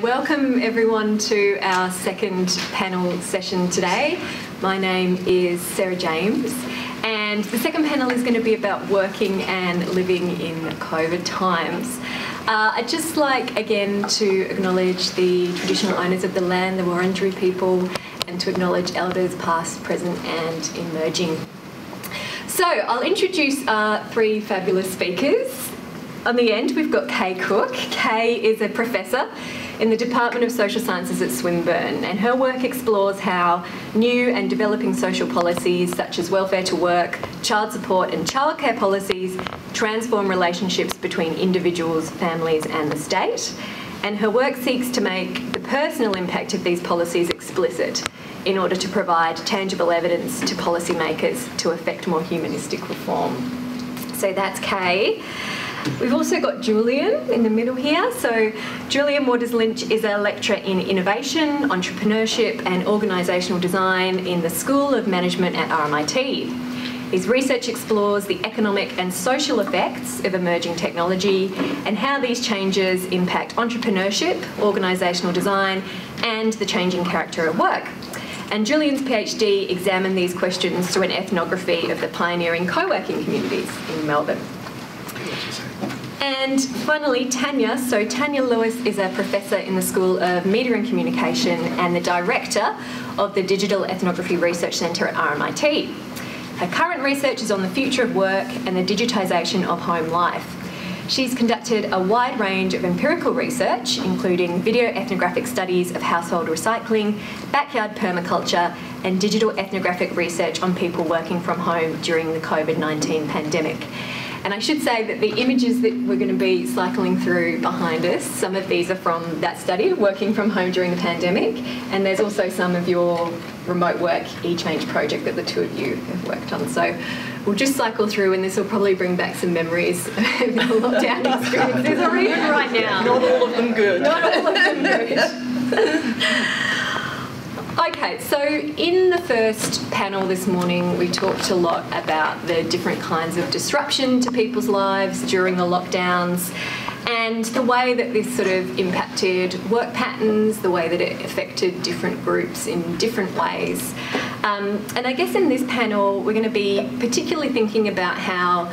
Welcome everyone to our second panel session today. My name is Sara James and the second panel is going to be about working and living in COVID times. Uh, I'd just like again to acknowledge the traditional owners of the land, the Wurundjeri people, and to acknowledge elders past, present and emerging. So I'll introduce our three fabulous speakers. On the end we've got Kay Cook. Kay is a professor in the Department of Social Sciences at Swinburne, and her work explores how new and developing social policies such as welfare to work, child support, and childcare policies transform relationships between individuals, families, and the state. And her work seeks to make the personal impact of these policies explicit in order to provide tangible evidence to policymakers to effect more humanistic reform. So that's Kay. We've also got Julian in the middle here. So Julian Waters Lynch is a lecturer in innovation, entrepreneurship and organisational design in the School of Management at RMIT. His research explores the economic and social effects of emerging technology and how these changes impact entrepreneurship, organisational design and the changing character of work. And Julian's PhD examined these questions through an ethnography of the pioneering co-working communities in Melbourne. And finally, Tania. So, Tania Lewis is a professor in the School of Media and Communication and the director of the Digital Ethnography Research Centre at RMIT. Her current research is on the future of work and the digitisation of home life. She's conducted a wide range of empirical research, including video ethnographic studies of household recycling, backyard permaculture, and digital ethnographic research on people working from home during the COVID 19 pandemic. And I should say that the images that we're going to be cycling through behind us, some of these are from that study, working from home during the pandemic, and there's also some of your remote work e-change project that the two of you have worked on. So we'll just cycle through and this will probably bring back some memories of the lockdown experiences or even right now. Not all of them good. Not all of them good. Okay, so in the first panel this morning, we talked a lot about the different kinds of disruption to people's lives during the lockdowns and the way that this sort of impacted work patterns, the way that it affected different groups in different ways. Um, and I guess in this panel, we're going to be particularly thinking about how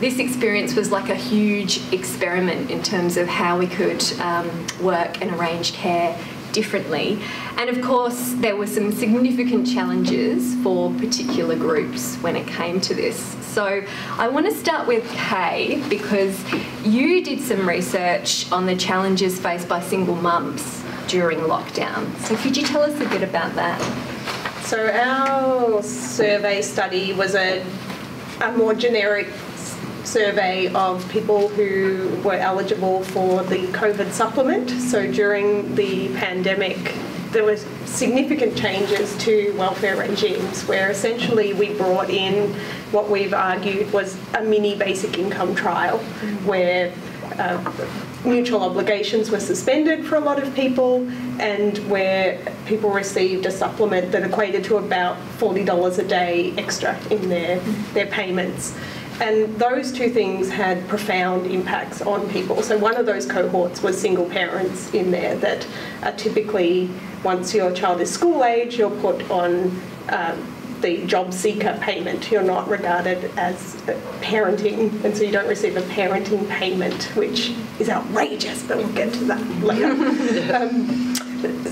this experience was like a huge experiment in terms of how we could um, work and arrange care differently. And of course, there were some significant challenges for particular groups when it came to this. So I want to start with Kay because you did some research on the challenges faced by single mums during lockdown. So could you tell us a bit about that? So our survey study was a, a more generic survey of people who were eligible for the COVID supplement. So during the pandemic, there were significant changes to welfare regimes where essentially we brought in what we've argued was a mini basic income trial where uh, mutual obligations were suspended for a lot of people and where people received a supplement that equated to about $40 a day extra in their, their payments. And those two things had profound impacts on people. So one of those cohorts was single parents in there that are typically, once your child is school age, you're put on um, the job seeker payment. You're not regarded as parenting, and so you don't receive a parenting payment, which is outrageous, but we'll get to that later. um,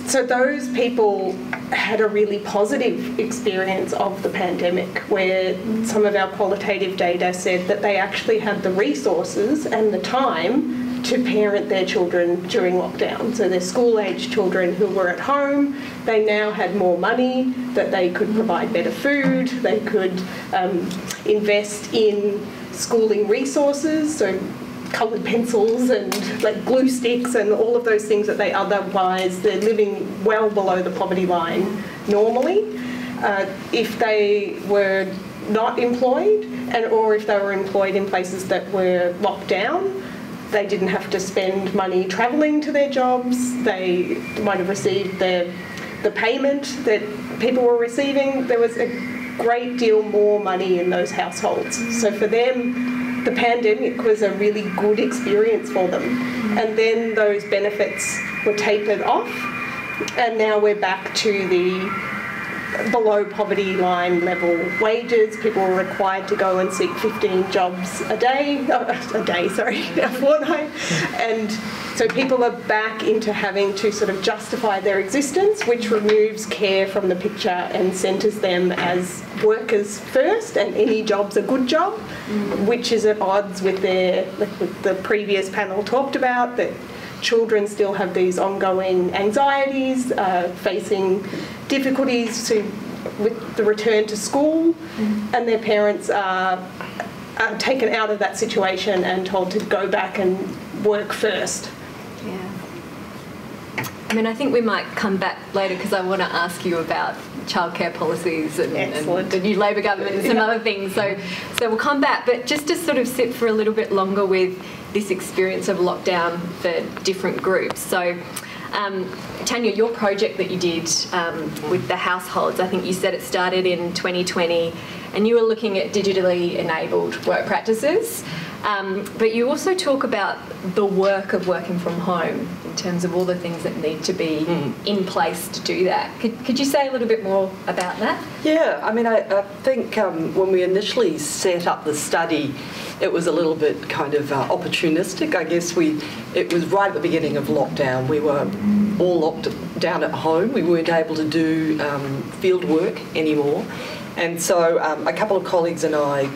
so those people had a really positive experience of the pandemic where some of our qualitative data said that they actually had the resources and the time to parent their children during lockdown. So their school age children who were at home, they now had more money, that they could provide better food, they could um, invest in schooling resources, so coloured pencils and like glue sticks and all of those things that they otherwise they're living well below the poverty line normally. Uh, if they were not employed and or if they were employed in places that were locked down, they didn't have to spend money travelling to their jobs. They might have received the the payment that people were receiving. There was a great deal more money in those households. So for them, the pandemic was a really good experience for them. And then those benefits were tapered off, and now we're back to the below poverty line level wages. People were required to go and seek 15 jobs a day, a day, sorry, a fortnight. And so people are back into having to sort of justify their existence, which removes care from the picture and centres them as workers first, and any job's a good job, which is at odds with their, with the previous panel talked about, that children still have these ongoing anxieties, uh, facing difficulties to, with the return to school, mm-hmm. and their parents are, are taken out of that situation and told to go back and work first. I mean, I think we might come back later because I want to ask you about childcare policies and, and, the new Labor government and some yeah. other things. So, so we'll come back. But just to sort of sit for a little bit longer with this experience of lockdown for different groups. So. Um, Tania, your project that you did um, with the households, I think you said it started in 2020, and you were looking at digitally enabled work practices. Um, but you also talk about the work of working from home in terms of all the things that need to be mm. in place to do that. Could, could you say a little bit more about that? Yeah, I mean, I, I think um, when we initially set up the study, it was a little bit kind of uh, opportunistic. I guess we, it was right at the beginning of lockdown. We were all locked down at home. We weren't able to do um, field work anymore. And so um, a couple of colleagues and I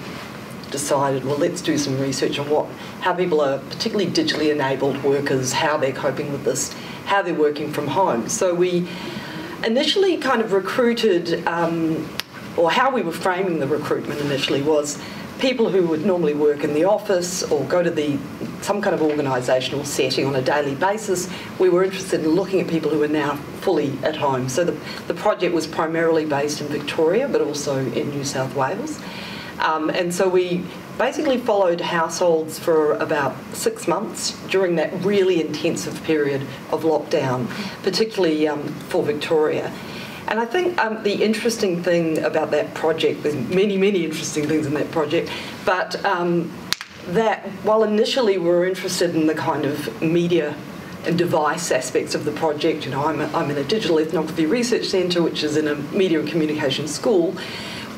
decided, well, let's do some research on what, how people are, particularly digitally enabled workers, how they're coping with this, how they're working from home. So we initially kind of recruited, um, or how we were framing the recruitment initially was people who would normally work in the office or go to the some kind of organisational setting on a daily basis. We were interested in looking at people who are now fully at home. So the, the project was primarily based in Victoria, but also in New South Wales. Um, and so we basically followed households for about six months during that really intensive period of lockdown, particularly um, for Victoria. And I think um, the interesting thing about that project, there's many, many interesting things in that project, but um, that while initially we were interested in the kind of media and device aspects of the project, you know, I'm, a, I'm in a digital ethnography research centre, which is in a media and communication school,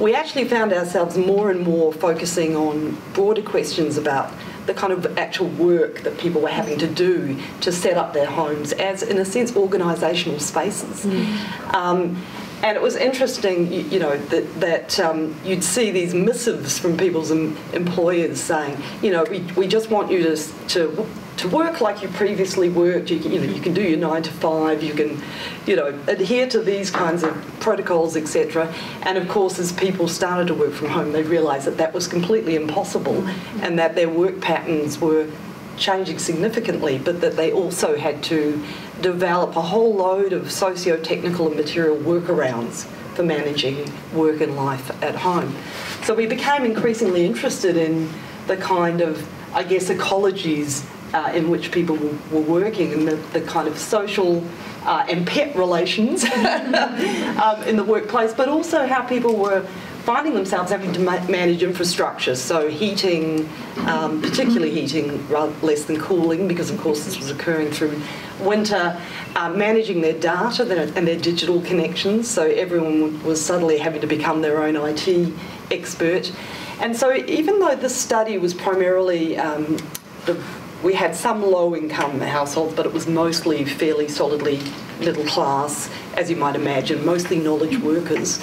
we actually found ourselves more and more focusing on broader questions about the kind of actual work that people were having to do to set up their homes as, in a sense, organisational spaces. Mm. Um, and it was interesting, you, you know, that, that um, you'd see these missives from people's em- employers saying, you know, we, we just want you to, to to work like you previously worked. You can, you know, you can do your nine to five. You can, you know, adhere to these kinds of protocols, etc. And of course, as people started to work from home, they realised that that was completely impossible, and that their work patterns were changing significantly, but that they also had to develop a whole load of socio-technical and material workarounds for managing work and life at home. So we became increasingly interested in the kind of, I guess, ecologies uh, in which people were working and the, the kind of social uh, and pet relations um, in the workplace, but also how people were finding themselves having to ma- manage infrastructure, so heating, um, particularly heating rather less than cooling, because of course this was occurring through winter, uh, managing their data and their digital connections, so everyone was suddenly having to become their own IT expert. And so even though this study was primarily um, the we had some low income households, but it was mostly fairly solidly middle class, as you might imagine, mostly knowledge workers.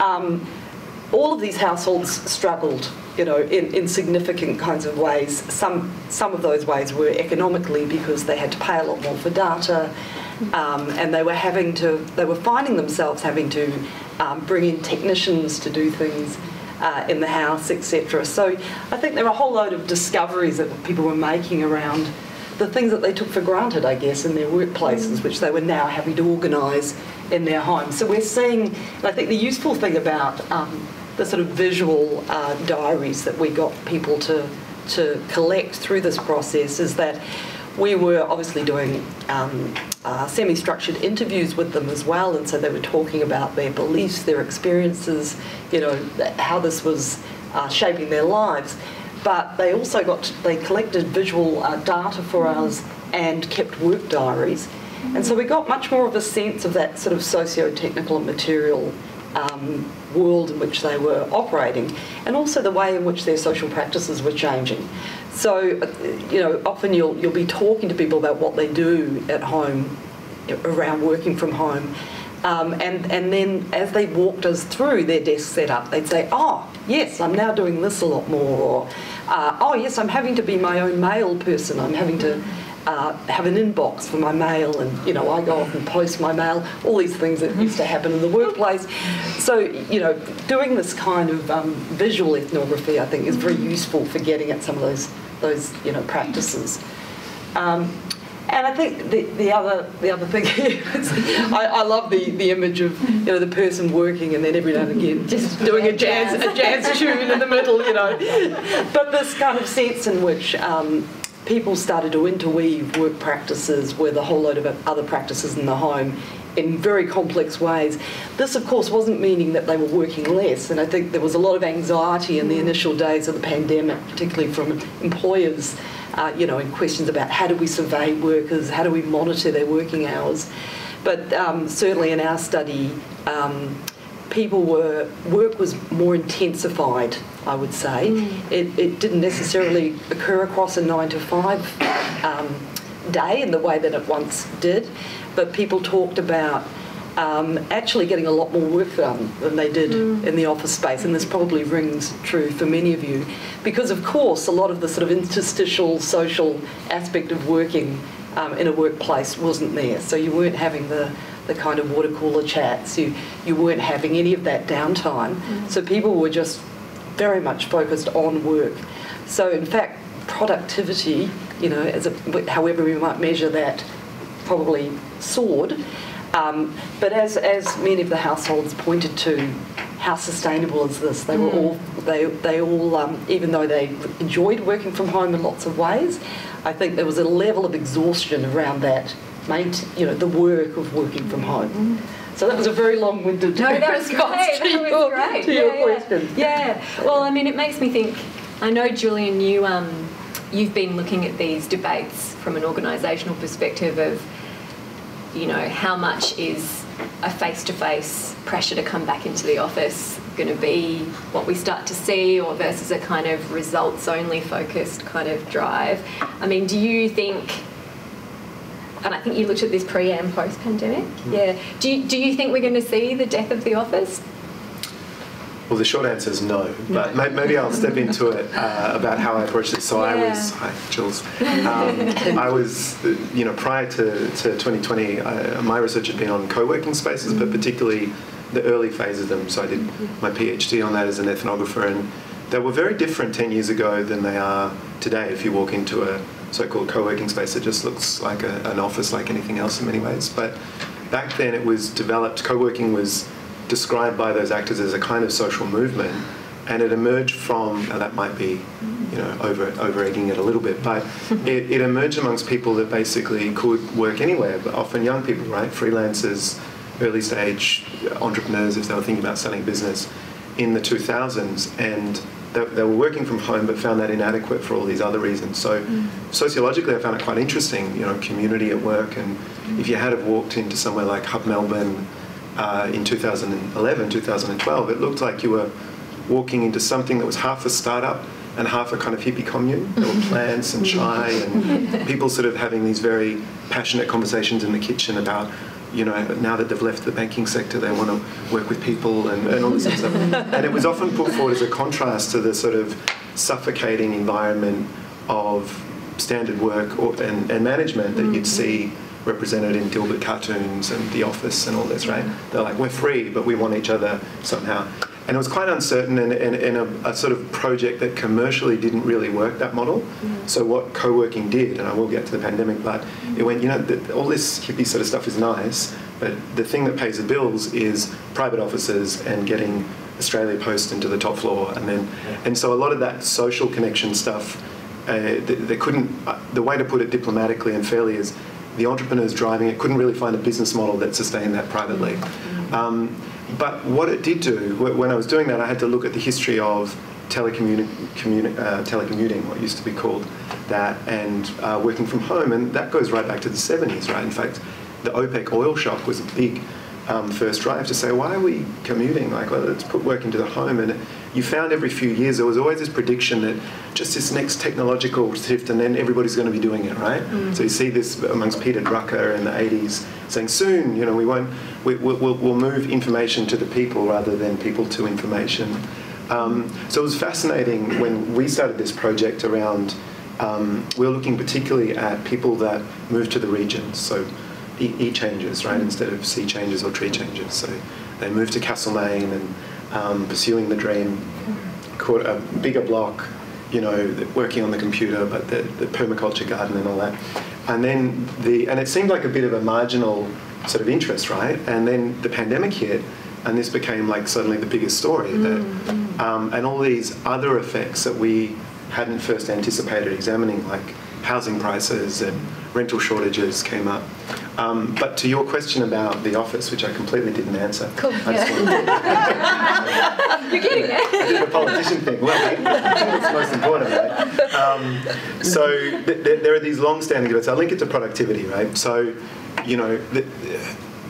Um, all of these households struggled, you know, in, in significant kinds of ways. Some, some of those ways were economically because they had to pay a lot more for data, um, and they were having to, they were finding themselves having to um, bring in technicians to do things uh, in the house, etc. So I think there are a whole load of discoveries that people were making around the things that they took for granted, I guess, in their workplaces, which they were now having to organise in their homes. So we're seeing, I think the useful thing about um, the sort of visual uh, diaries that we got people to to collect through this process is that we were obviously doing um, uh, semi structured interviews with them as well, and so they were talking about their beliefs, their experiences, you know, how this was uh, shaping their lives. But they also got, to, they collected visual uh, data for us and kept work diaries. And so we got much more of a sense of that sort of socio-technical and material um, world in which they were operating, and also the way in which their social practices were changing. So, you know, often you'll you'll be talking to people about what they do at home, around working from home, um, and and then as they walked us through their desk setup, they'd say, "Oh, yes, I'm now doing this a lot more," or uh, "Oh, yes, I'm having to be my own mail person. I'm having to." uh, have an inbox for my mail, and you know I go off and post my mail. All these things that used to happen in the workplace. So you know, doing this kind of um, visual ethnography, I think, is very useful for getting at some of those those you know practices. Um, and I think the, the other the other thing is, I, I, love the, the image of you know the person working and then every now and again just doing a jazz a jazz tune in the middle, you know. But this kind of sense in which um, people started to interweave work practices with a whole load of other practices in the home in very complex ways. This, of course, wasn't meaning that they were working less, and I think there was a lot of anxiety in the initial days of the pandemic, particularly from employers, uh, you know, in questions about how do we survey workers, how do we monitor their working hours. But um, certainly in our study, um, people were work was more intensified. I would say mm. it, it didn't necessarily occur across a nine to five um, day in the way that it once did, but people talked about. Um, actually getting a lot more work done than they did mm. in the office space, and this probably rings true for many of you, because of course a lot of the sort of interstitial social aspect of working um, in a workplace wasn't there, so you weren't having the the kind of water cooler chats. You you weren't having any of that downtime. Mm. So people were just very much focused on work. So in fact, productivity, you know, as a, however we might measure that, probably soared. Um, but as as many of the households pointed to, how sustainable is this? They were mm. all they they all um, even though they enjoyed working from home in lots of ways, I think there was a level of exhaustion around that made you know the work of working from home. Mm-hmm. So that was a very long-winded no, that was response great. to, that your, great. to yeah, your yeah. question. Yeah. Well, I mean, it makes me think. I know, Julian, you um, you've been looking at these debates from an organisational perspective of, you know, how much is a face-to-face pressure to come back into the office going to be what we start to see, or versus a kind of results-only focused kind of drive. I mean, do you think? and I think you looked at this pre and post pandemic. Mm. Yeah. Do you, do you think we're going to see the death of the office? Well, the short answer is no, but no. maybe I'll step into it uh, about how I approached it. So yeah. I was, hi, Jules. Um, I was, you know, prior to, to 2020, I, my research had been on co-working spaces, mm. but particularly the early phase of them. So I did my PhD on that as an ethnographer, and they were very different 10 years ago than they are today. If you walk into a so-called co-working space. It just looks like a, an office like anything else in many ways. But back then it was developed, co-working was described by those actors as a kind of social movement and it emerged from, that might be, you know, over, over egging it a little bit, but it, it emerged amongst people that basically could work anywhere, but often young people, right? Freelancers, early stage entrepreneurs if they were thinking about selling business in the 2000s. And they, they, were working from home but found that inadequate for all these other reasons. So mm. sociologically, I found it quite interesting, you know, community at work. And mm. if you had have walked into somewhere like Hub Melbourne uh, in 2011, 2012, it looked like you were walking into something that was half a startup and half a kind of hippie commune. There were plants and chai and people sort of having these very passionate conversations in the kitchen about you know, now that they've left the banking sector, they want to work with people and, and all this sort of stuff. And it was often put forward as a contrast to the sort of suffocating environment of standard work or, and, and management that mm-hmm. you'd see represented in Dilbert cartoons and The Office and all this, right? They're like, we're free, but we want each other somehow and it was quite uncertain and, and, and a, a, sort of project that commercially didn't really work that model. Mm. So what co-working did, and I will get to the pandemic, but mm. it went, you know, the, all this hippie sort of stuff is nice, but the thing that pays the bills is private offices and getting Australia Post into the top floor, and then, and so a lot of that social connection stuff, uh, they, they, couldn't. Uh, the way to put it diplomatically and fairly is, the entrepreneurs driving it couldn't really find a business model that sustained that privately. Um, but what it did do, when I was doing that, I had to look at the history of communi- uh, telecommuting, what used to be called that, and uh, working from home, and that goes right back to the 70s, right? In fact, the OPEC oil shock was a big um, first drive to say, why are we commuting? Like, well, let's put work into the home. And you found every few years there was always this prediction that just this next technological shift and then everybody's going to be doing it, right? Mm. So you see this amongst Peter Drucker in the 80s saying, soon, you know, we won't, we, will we'll, we'll move information to the people rather than people to information. Um, so it was fascinating when we started this project around, um, we are looking particularly at people that move to the regions. So E, e changes, right, instead of sea changes or tree changes. So they move to Castlemaine and um, pursuing the dream, caught a bigger block, you know, working on the computer, but the, the permaculture garden and all that. And then the, and it seemed like a bit of a marginal sort of interest, right? And then the pandemic hit, and this became like suddenly the biggest story. That, mm. um, and all these other effects that we hadn't first anticipated examining, like housing prices and rental shortages came up. Um, but to your question about the office, which I completely didn't answer. Cool. Yeah. You're it. I did a politician thing. Well, that's most important, right? Um, so th- th- there are these long-standing debates. I link it to productivity, right? So, you know,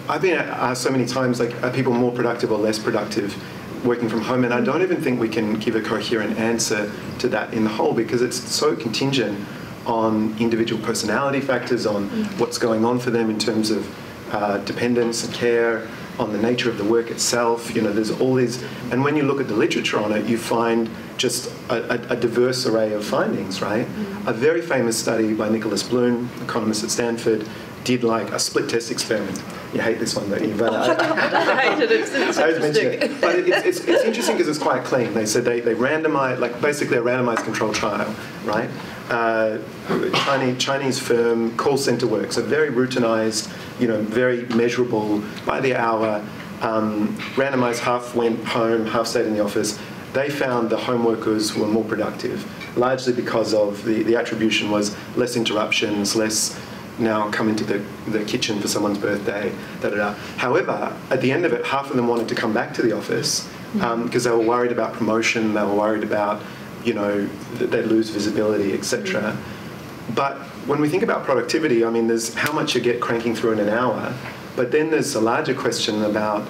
I've been asked so many times, like, are people more productive or less productive? working from home, and I don't even think we can give a coherent answer to that in the whole because it's so contingent on individual personality factors, on mm. what's going on for them in terms of uh, dependence and care, on the nature of the work itself. You know, there's all these, and when you look at the literature on it, you find just a, a, a diverse array of findings, right? Mm. A very famous study by Nicholas Bloom, economist at Stanford, did like a split test experiment. You hate this one, don't you? But uh, I hate it. It's, I interesting. It. But it's, it's, it's interesting because it's quite clean. They said they, they randomized, like basically a randomized control trial, right? Uh, Chinese, Chinese firm call center work, so very routinized, you know, very measurable by the hour. Um, randomized half went home, half stayed in the office. They found the home workers were more productive, largely because of the, the attribution was less interruptions, less now come into the, the kitchen for someone's birthday, da da da. However, at the end of it, half of them wanted to come back to the office because um, they were worried about promotion, they were worried about you know, they lose visibility, etc. Mm. But when we think about productivity, I mean, there's how much you get cranking through in an hour, but then there's a larger question about,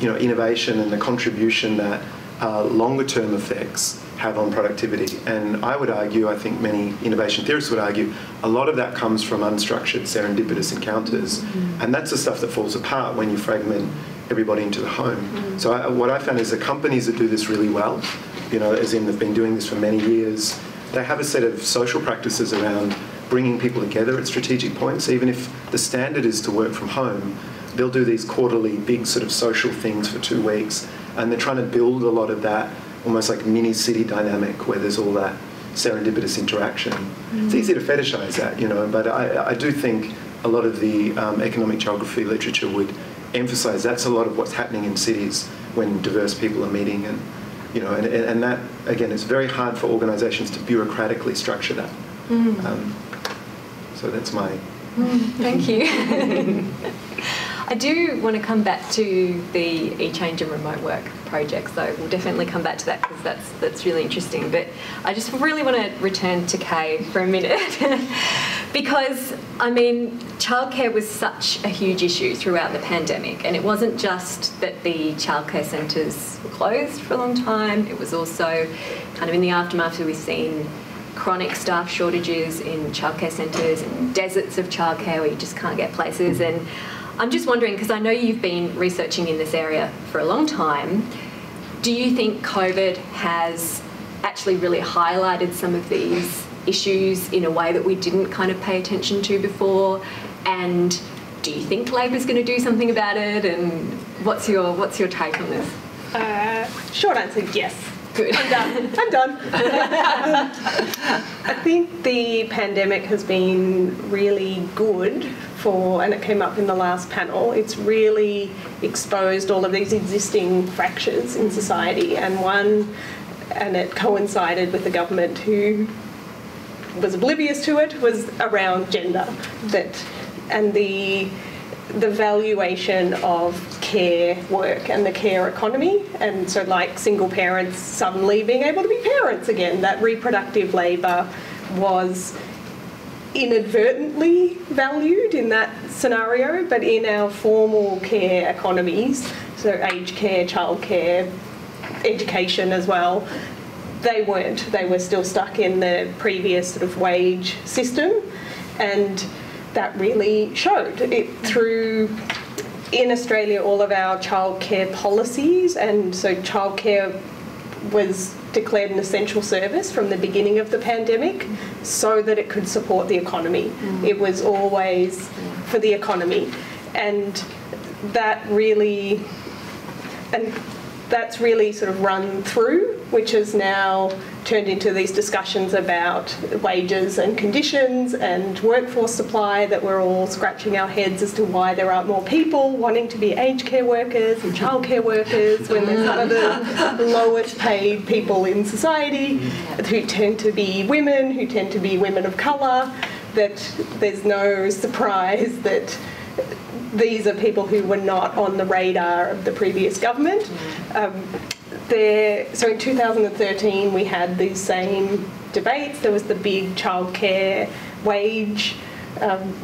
you know, innovation and the contribution that uh, longer term effects have on productivity. And I would argue, I think many innovation theorists would argue, a lot of that comes from unstructured serendipitous encounters. Mm-hmm. And that's the stuff that falls apart when you fragment everybody into the home. Mm-hmm. So I, what I found is the companies that do this really well you know, as in they've been doing this for many years. They have a set of social practices around bringing people together at strategic points. Even if the standard is to work from home, they'll do these quarterly big sort of social things for two weeks, and they're trying to build a lot of that almost like mini city dynamic where there's all that serendipitous interaction. Mm. It's easy to fetishize that, you know, but I, I do think a lot of the um, economic geography literature would emphasize that's a lot of what's happening in cities when diverse people are meeting and you know, and, and that again, it's very hard for organisations to bureaucratically structure that. Mm. Um, so that's my. Mm, thank you. I do want to come back to the e-change and remote work project, so we'll definitely come back to that because that's that's really interesting. But I just really want to return to Kay for a minute because I mean, childcare was such a huge issue throughout the pandemic, and it wasn't just that the childcare centres were closed for a long time. It was also kind of in the aftermath we've seen chronic staff shortages in childcare centres and deserts of childcare where you just can't get places and I'm just wondering, because I know you've been researching in this area for a long time, do you think COVID has actually really highlighted some of these issues in a way that we didn't kind of pay attention to before? And do you think Labor's going to do something about it? And what's your what's your take on this? Uh, short answer, yes. Good. I'm done. I'm done. I think the pandemic has been really good and it came up in the last panel, it's really exposed all of these existing fractures in society. And one, and it coincided with the government who was oblivious to it, was around gender. That, and the the valuation of care work and the care economy. And so, like single parents suddenly being able to be parents again, that reproductive labour was inadvertently valued in that scenario, but in our formal care economies, so aged care, childcare, education as well, they weren't. They were still stuck in the previous sort of wage system, and that really showed it through. In Australia, all of our childcare policies, and so childcare was declared an essential service from the beginning of the pandemic so that it could support the economy. Mm. It was always for the economy. And that really, and that's really sort of run through, which has now turned into these discussions about wages and conditions and workforce supply that we're all scratching our heads as to why there aren't more people wanting to be aged care workers and childcare workers when they're some of the lowest paid people in society mm. who tend to be women, who tend to be women of colour, that there's no surprise that these are people who were not on the radar of the previous government. Um, there, so in 2013 we had these same debates. There was the big childcare wage um,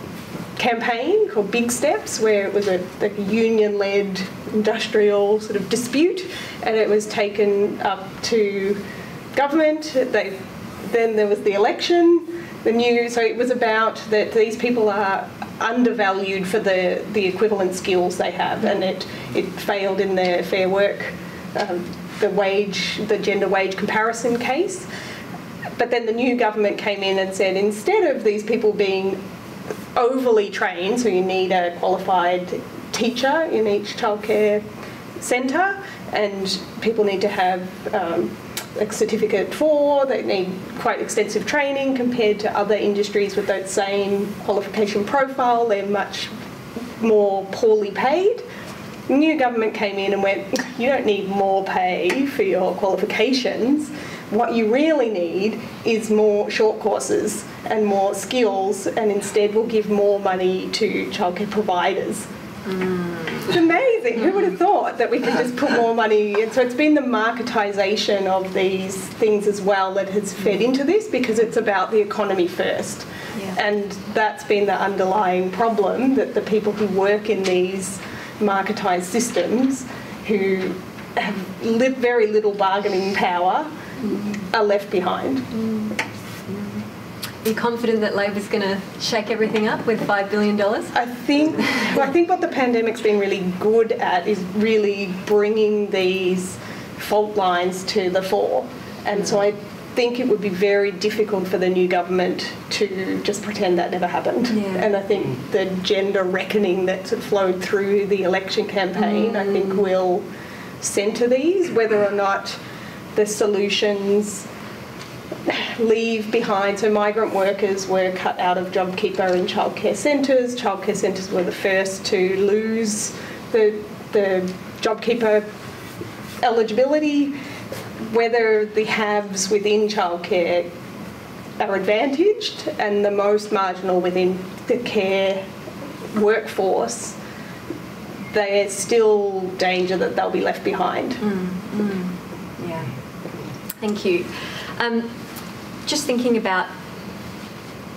campaign called Big Steps, where it was a, a union-led industrial sort of dispute, and it was taken up to government. They, then there was the election. The new, so it was about that these people are undervalued for the, the equivalent skills they have, and it, it failed in the Fair Work, um, the wage, the gender wage comparison case. But then the new government came in and said instead of these people being overly trained, so you need a qualified teacher in each childcare centre, and people need to have um, a certificate for, they need quite extensive training compared to other industries with that same qualification profile. They're much more poorly paid. New government came in and went, you don't need more pay for your qualifications. What you really need is more short courses and more skills, and instead we'll give more money to childcare providers. Mm. It's amazing. Who would have thought that we could just put more money? And so it's been the marketisation of these things as well that has fed into this because it's about the economy first. Yeah. And that's been the underlying problem that the people who work in these marketised systems who have very little bargaining power mm. are left behind. Mm. You confident that Labor's going to shake everything up with $5 billion? I think, well, I think what the pandemic's been really good at is really bringing these fault lines to the fore. And so I think it would be very difficult for the new government to just pretend that never happened. Yeah. And I think the gender reckoning that flowed through the election campaign, mm. I think, mm. will centre these, whether or not the solutions leave behind. So migrant workers were cut out of JobKeeper and childcare centres. Childcare centres were the first to lose the, the JobKeeper eligibility. Whether the haves within childcare are advantaged and the most marginal within the care workforce, there's still danger that they'll be left behind. Mm, mm, yeah. Thank you. Um, just thinking about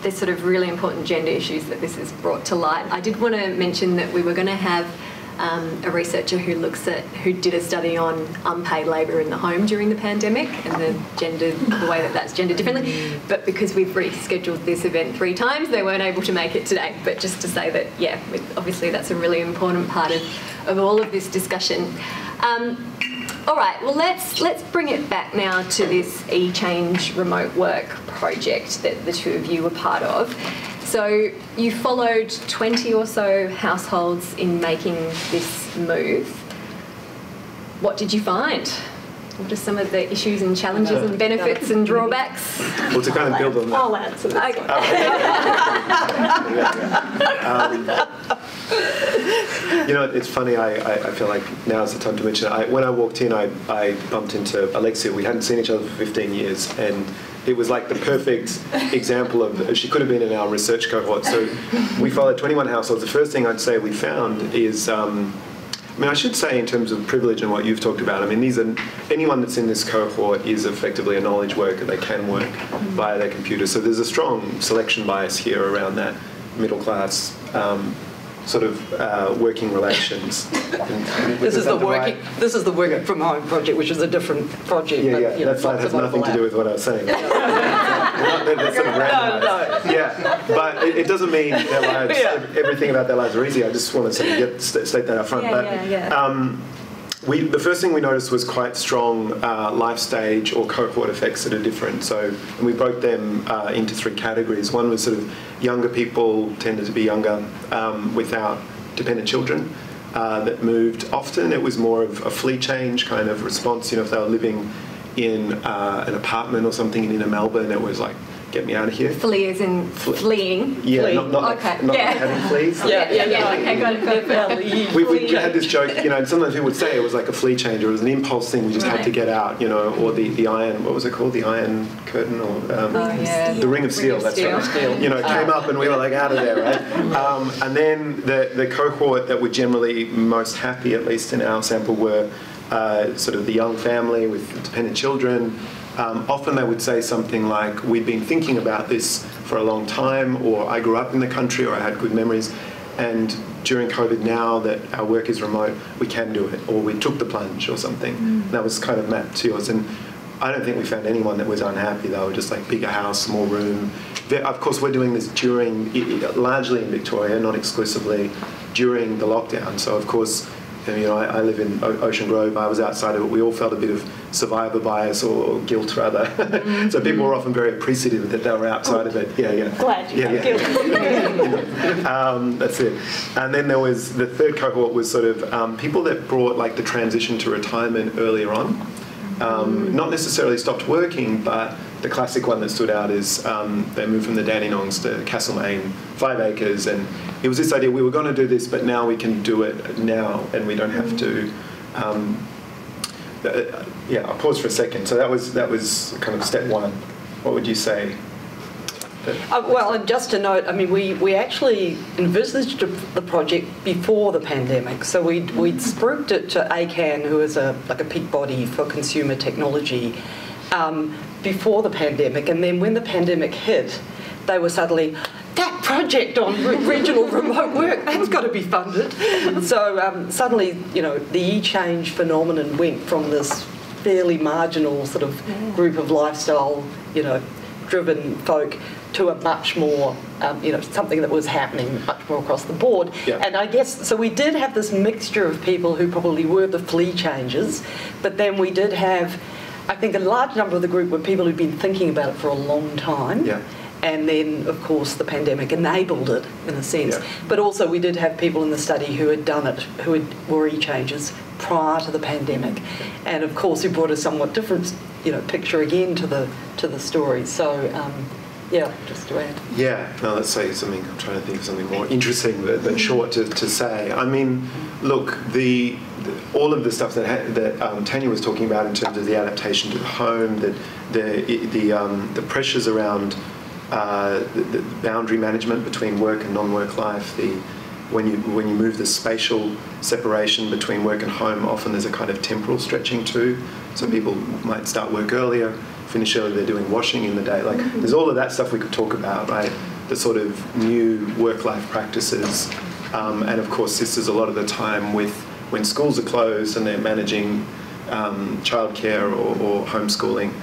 the sort of really important gender issues that this has brought to light, I did want to mention that we were going to have um, a researcher who looks at who did a study on unpaid labour in the home during the pandemic and the gender the way that that's gendered differently. But because we've rescheduled this event three times, they weren't able to make it today. But just to say that, yeah, obviously that's a really important part of, of all of this discussion. Um, all right, well let's let's bring it back now to this eChange remote work project that the two of you were part of. So you followed 20 or so households in making this move. What did you find? What are some of the issues and challenges and benefits and drawbacks? Well, to kind of build on that. I'll answer that. Okay. um, you know, it's funny. I, I, I, feel like now is the time to mention it. I, when I walked in, I, I bumped into Alexia. We hadn't seen each other for 15 years, and it was like the perfect example of she could have been in our research cohort. So we followed 21 households. The first thing I'd say we found is. Um, I mean, I should say in terms of privilege and what you've talked about. I mean, these are anyone that's in this cohort is effectively a knowledge worker. They can work via their computer. So there's a strong selection bias here around that middle class. Um, sort of uh, working relations. this is the working. Right? This is the working yeah. from home project, which is a different project. Yeah, but, yeah. You know, that has nothing to do with what I was saying. Not that of no, no. Yeah, but it, it, doesn't mean their lives. Yeah. Everything about their lives are easy. I just want to sort of get, state that up front. Yeah, but, yeah, yeah. Um, we, the first thing we noticed was quite strong uh, life stage or cohort effects that are different. So, and we broke them uh, into three categories. One was sort of younger people tended to be younger um, without dependent children uh, that moved often. It was more of a flea change kind of response. You know, if they were living in uh, an apartment or something in inner Melbourne, it was like get me out of here. Flee is in fleeing. Yeah, Flee. not, not, okay. like, not yeah. like having fleas. Yeah, yeah, yeah. yeah. Okay, got it, got it. we, we, had this joke, you know, and sometimes people would say it was like a flea change or it was an impulse thing we just right. had to get out, you know, or the, the iron, what was it called? The iron curtain or um, oh, yeah. the ring of steel, ring of that's steel. right. Steel. You know, it came up and we were like out of there, right? Um, and then the, the cohort that were generally most happy, at least in our sample, were uh, sort of the young family with dependent children, um, often they would say something like, We've been thinking about this for a long time, or I grew up in the country, or I had good memories. And during COVID, now that our work is remote, we can do it, or we took the plunge, or something. Mm. That was kind of mapped to us. And I don't think we found anyone that was unhappy. They were just like bigger house, more room. Of course, we're doing this during, largely in Victoria, not exclusively, during the lockdown. So, of course, and, you know, I, I, live in Ocean Grove. I was outside of it. We all felt a bit of survivor bias or guilt, rather. Mm-hmm. so people were often very appreciative that they were outside of it. Yeah, yeah. Glad you yeah, yeah. guilt. um, that's it. And then there was the third cohort was sort of um, people that brought like the transition to retirement earlier on. Um. Not necessarily stopped working, but the classic one that stood out is um, they moved from the Dandenongs to Castlemaine, five acres, and it was this idea we were going to do this, but now we can do it now, and we don't have to. Um, uh, yeah, I'll pause for a second. So that was that was kind of step one. What would you say? Uh, well, just to note, I mean, we, we actually envisaged the project before the pandemic. So we'd, we'd spruiked it to ACCAN, who is a, like a peak body for consumer technology, um, before the pandemic. And then when the pandemic hit, they were suddenly, that project on regional remote work, that's got to be funded. So um, suddenly, you know, the e-change phenomenon went from this fairly marginal sort of group of lifestyle, you know, driven folk to a much more, um, you know, something that was happening much more across the board. Yeah. And I guess, so we did have this mixture of people who probably were the flea changers, but then we did have I think a large number of the group were people who'd been thinking about it for a long time. Yeah. And then, of course, the pandemic enabled it in a sense. Yeah. But also, we did have people in the study who had done it, who had, were e-changes prior to the pandemic, and of course, who brought a somewhat different, you know, picture again to the to the story. So. Um, yeah, just to add. Yeah, no, let's say something. I'm trying to think of something more interesting but, but short to, to say. I mean, look, the all of the stuff that, that um, Tania was talking about in terms of the adaptation to the home, the the the, um, the pressures around uh, the, the, boundary management between work and non-work life, the when you when you move the spatial separation between work and home, often there's a kind of temporal stretching too. So people might start work earlier, finish early, They're doing washing in the day. Like mm-hmm. there's all of that stuff we could talk about, right? The sort of new work-life practices, um, and of course, this is a lot of the time with when schools are closed and they're managing um, childcare or, or homeschooling.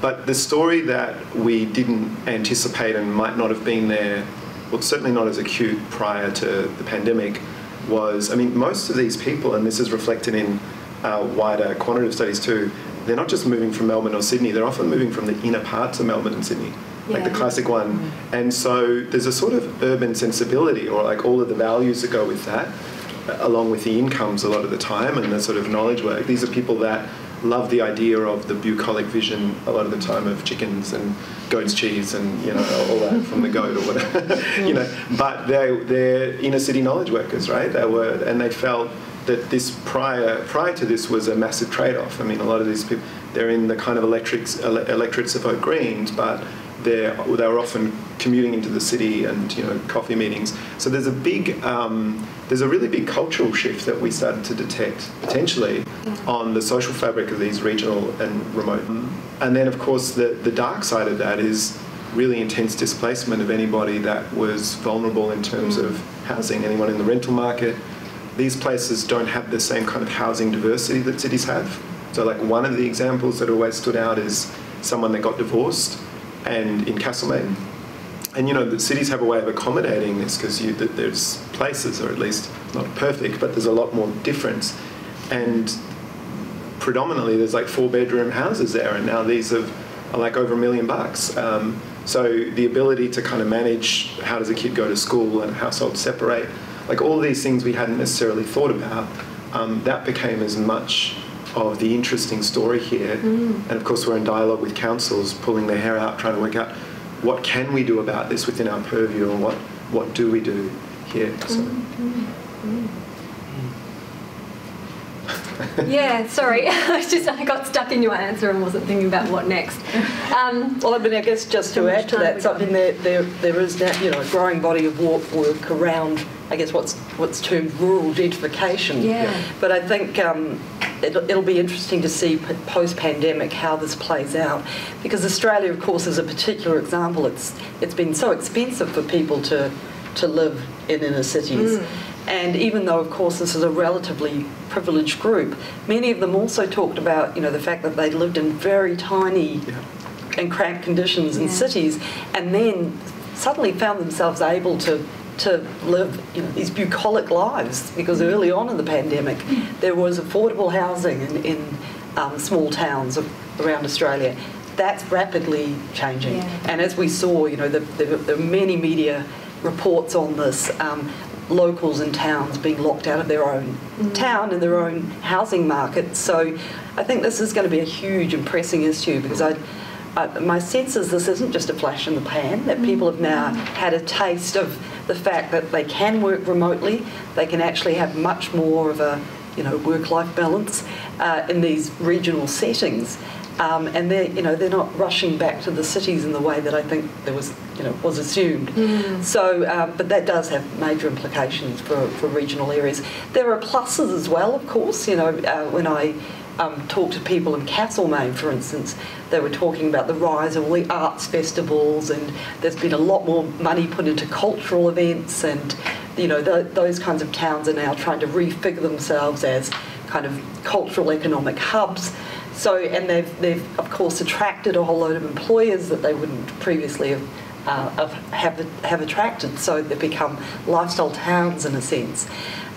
But the story that we didn't anticipate and might not have been there, well, certainly not as acute prior to the pandemic, was I mean, most of these people, and this is reflected in uh, wider quantitative studies too, they're not just moving from Melbourne or Sydney, they're often moving from the inner parts of Melbourne and Sydney, yeah. like the classic one. Mm-hmm. And so there's a sort of urban sensibility, or like all of the values that go with that along with the incomes a lot of the time and the sort of knowledge work. These are people that love the idea of the bucolic vision a lot of the time of chickens and goat's cheese and you know all that from the goat or whatever you know but they they're inner city knowledge workers right they were and they felt that this prior prior to this was a massive trade-off I mean a lot of these people they're in the kind of electrics electorates of Oak Greens but they're, they were often commuting into the city and you know coffee meetings. So there's a big, um, there's a really big cultural shift that we started to detect potentially on the social fabric of these regional and remote. And then of course the, the dark side of that is really intense displacement of anybody that was vulnerable in terms of housing, anyone in the rental market. These places don't have the same kind of housing diversity that cities have. So like one of the examples that always stood out is someone that got divorced and in Castlemaine. And you know, the cities have a way of accommodating this because there's places, or at least not perfect, but there's a lot more difference. And predominantly, there's like four bedroom houses there, and now these are, are like over a million bucks. Um, so the ability to kind of manage how does a kid go to school and households separate, like all these things we hadn't necessarily thought about, um, that became as much of the interesting story here. Mm. And of course, we're in dialogue with councils, pulling their hair out, trying to work out what can we do about this within our purview and what, what do we do here. So. Mm-hmm. yeah, sorry. I just I got stuck in your answer and wasn't thinking about what next. Um, well, I mean, I guess just to add to that, something there, there, there is now, you know, a growing body of work around, I guess, what's what's termed rural gentrification. Yeah. But I think um, it'll, it'll, be interesting to see post-pandemic how this plays out, because Australia, of course, is a particular example. It's it's been so expensive for people to to live in inner cities. Mm. And even though, of course, this is a relatively privileged group, many of them also talked about, you know, the fact that they lived in very tiny yeah. and cramped conditions in yeah. cities, and then suddenly found themselves able to to live you know, these bucolic lives because early on in the pandemic there was affordable housing in, in um, small towns around Australia. That's rapidly changing, yeah. and as we saw, you know, the, the, the many media reports on this. Um, locals and towns being locked out of their own mm. town and their own housing market. So I think this is going to be a huge and pressing issue because I, I, my sense is this isn't just a flash in the pan, that people have now had a taste of the fact that they can work remotely, they can actually have much more of a you know, work-life balance uh, in these regional settings. Um, and they're you know they're not rushing back to the cities in the way that I think there was you know was assumed. Mm. So, uh, but that does have major implications for, for regional areas. There are pluses as well, of course. You know, uh, when I um, talk to people in Castlemaine, for instance, they were talking about the rise of all the arts festivals, and there's been a lot more money put into cultural events, and you know the, those kinds of towns are now trying to refigure themselves as kind of cultural economic hubs. So, and they've, they've of course attracted a whole load of employers that they wouldn't previously have, uh, have, have attracted. So they've become lifestyle towns in a sense.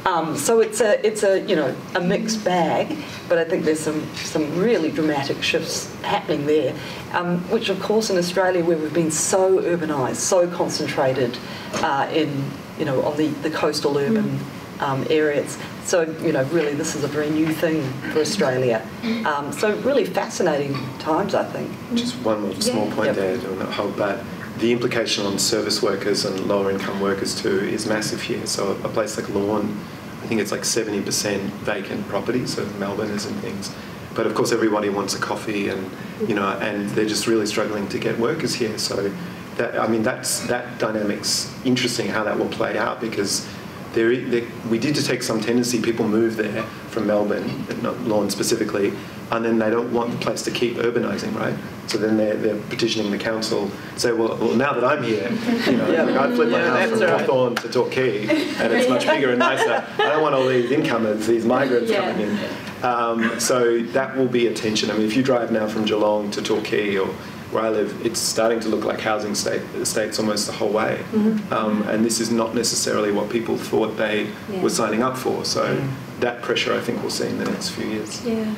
Um, so it's a it's a you know a mixed bag, but I think there's some some really dramatic shifts happening there, um, which of course in Australia where we've been so urbanised, so concentrated uh, in you know on the, the coastal urban. Mm um, areas. So, you know, really this is a very new thing for Australia. Um, so really fascinating times, I think. Just one more small yeah. point yep. there on that whole, but the implication on service workers and lower income workers too is massive here. So a place like Lorne, I think it's like 70% vacant property, so Melbourne and things. But of course everybody wants a coffee and, you know, and they're just really struggling to get workers here. So that, I mean, that's, that dynamic's interesting how that will play out because there, there, we did detect some tendency. People move there from Melbourne, not Lorne specifically, and then they don't want the place to keep urbanising, right? So then they're, they're petitioning the council, say, well, well, now that I'm here, you know, yeah. like I flipped yeah, my house from right. Hawthorn to Torquay, and it's much bigger and nicer. I don't want all these incomers, these migrants yeah. coming in. Um, so that will be a tension. I mean, if you drive now from Geelong to Torquay or where I live, it's starting to look like housing state, estates almost the whole way. Mm-hmm. Um, and this is not necessarily what people thought they yeah. were signing up for. So mm. that pressure, I think, we'll see in the next few years. Yeah.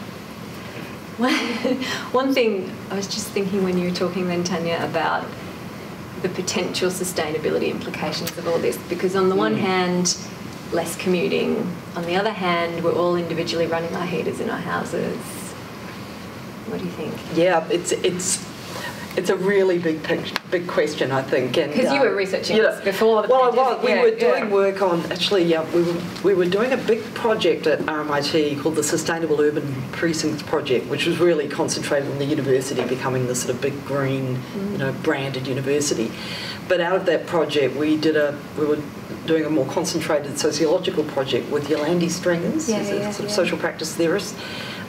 One thing I was just thinking when you were talking then, Tania, about the potential sustainability implications of all this, because on the one mm. hand, less commuting. On the other hand, we're all individually running our heaters in our houses. What do you think? Yeah, it's it's it's a really big picture, big question, I think. Because you were uh, researching you know, this before the well, I pandemic, was. We yeah, were doing yeah. work on actually. Yeah, we were we were doing a big project at RMIT called the Sustainable Urban Precincts Project, which was really concentrated on the university becoming the sort of big green, you know, branded university. But out of that project, we did a we were doing a more concentrated sociological project with Yolande Strengers, Yeah, who's a yeah, sort of social practice theorist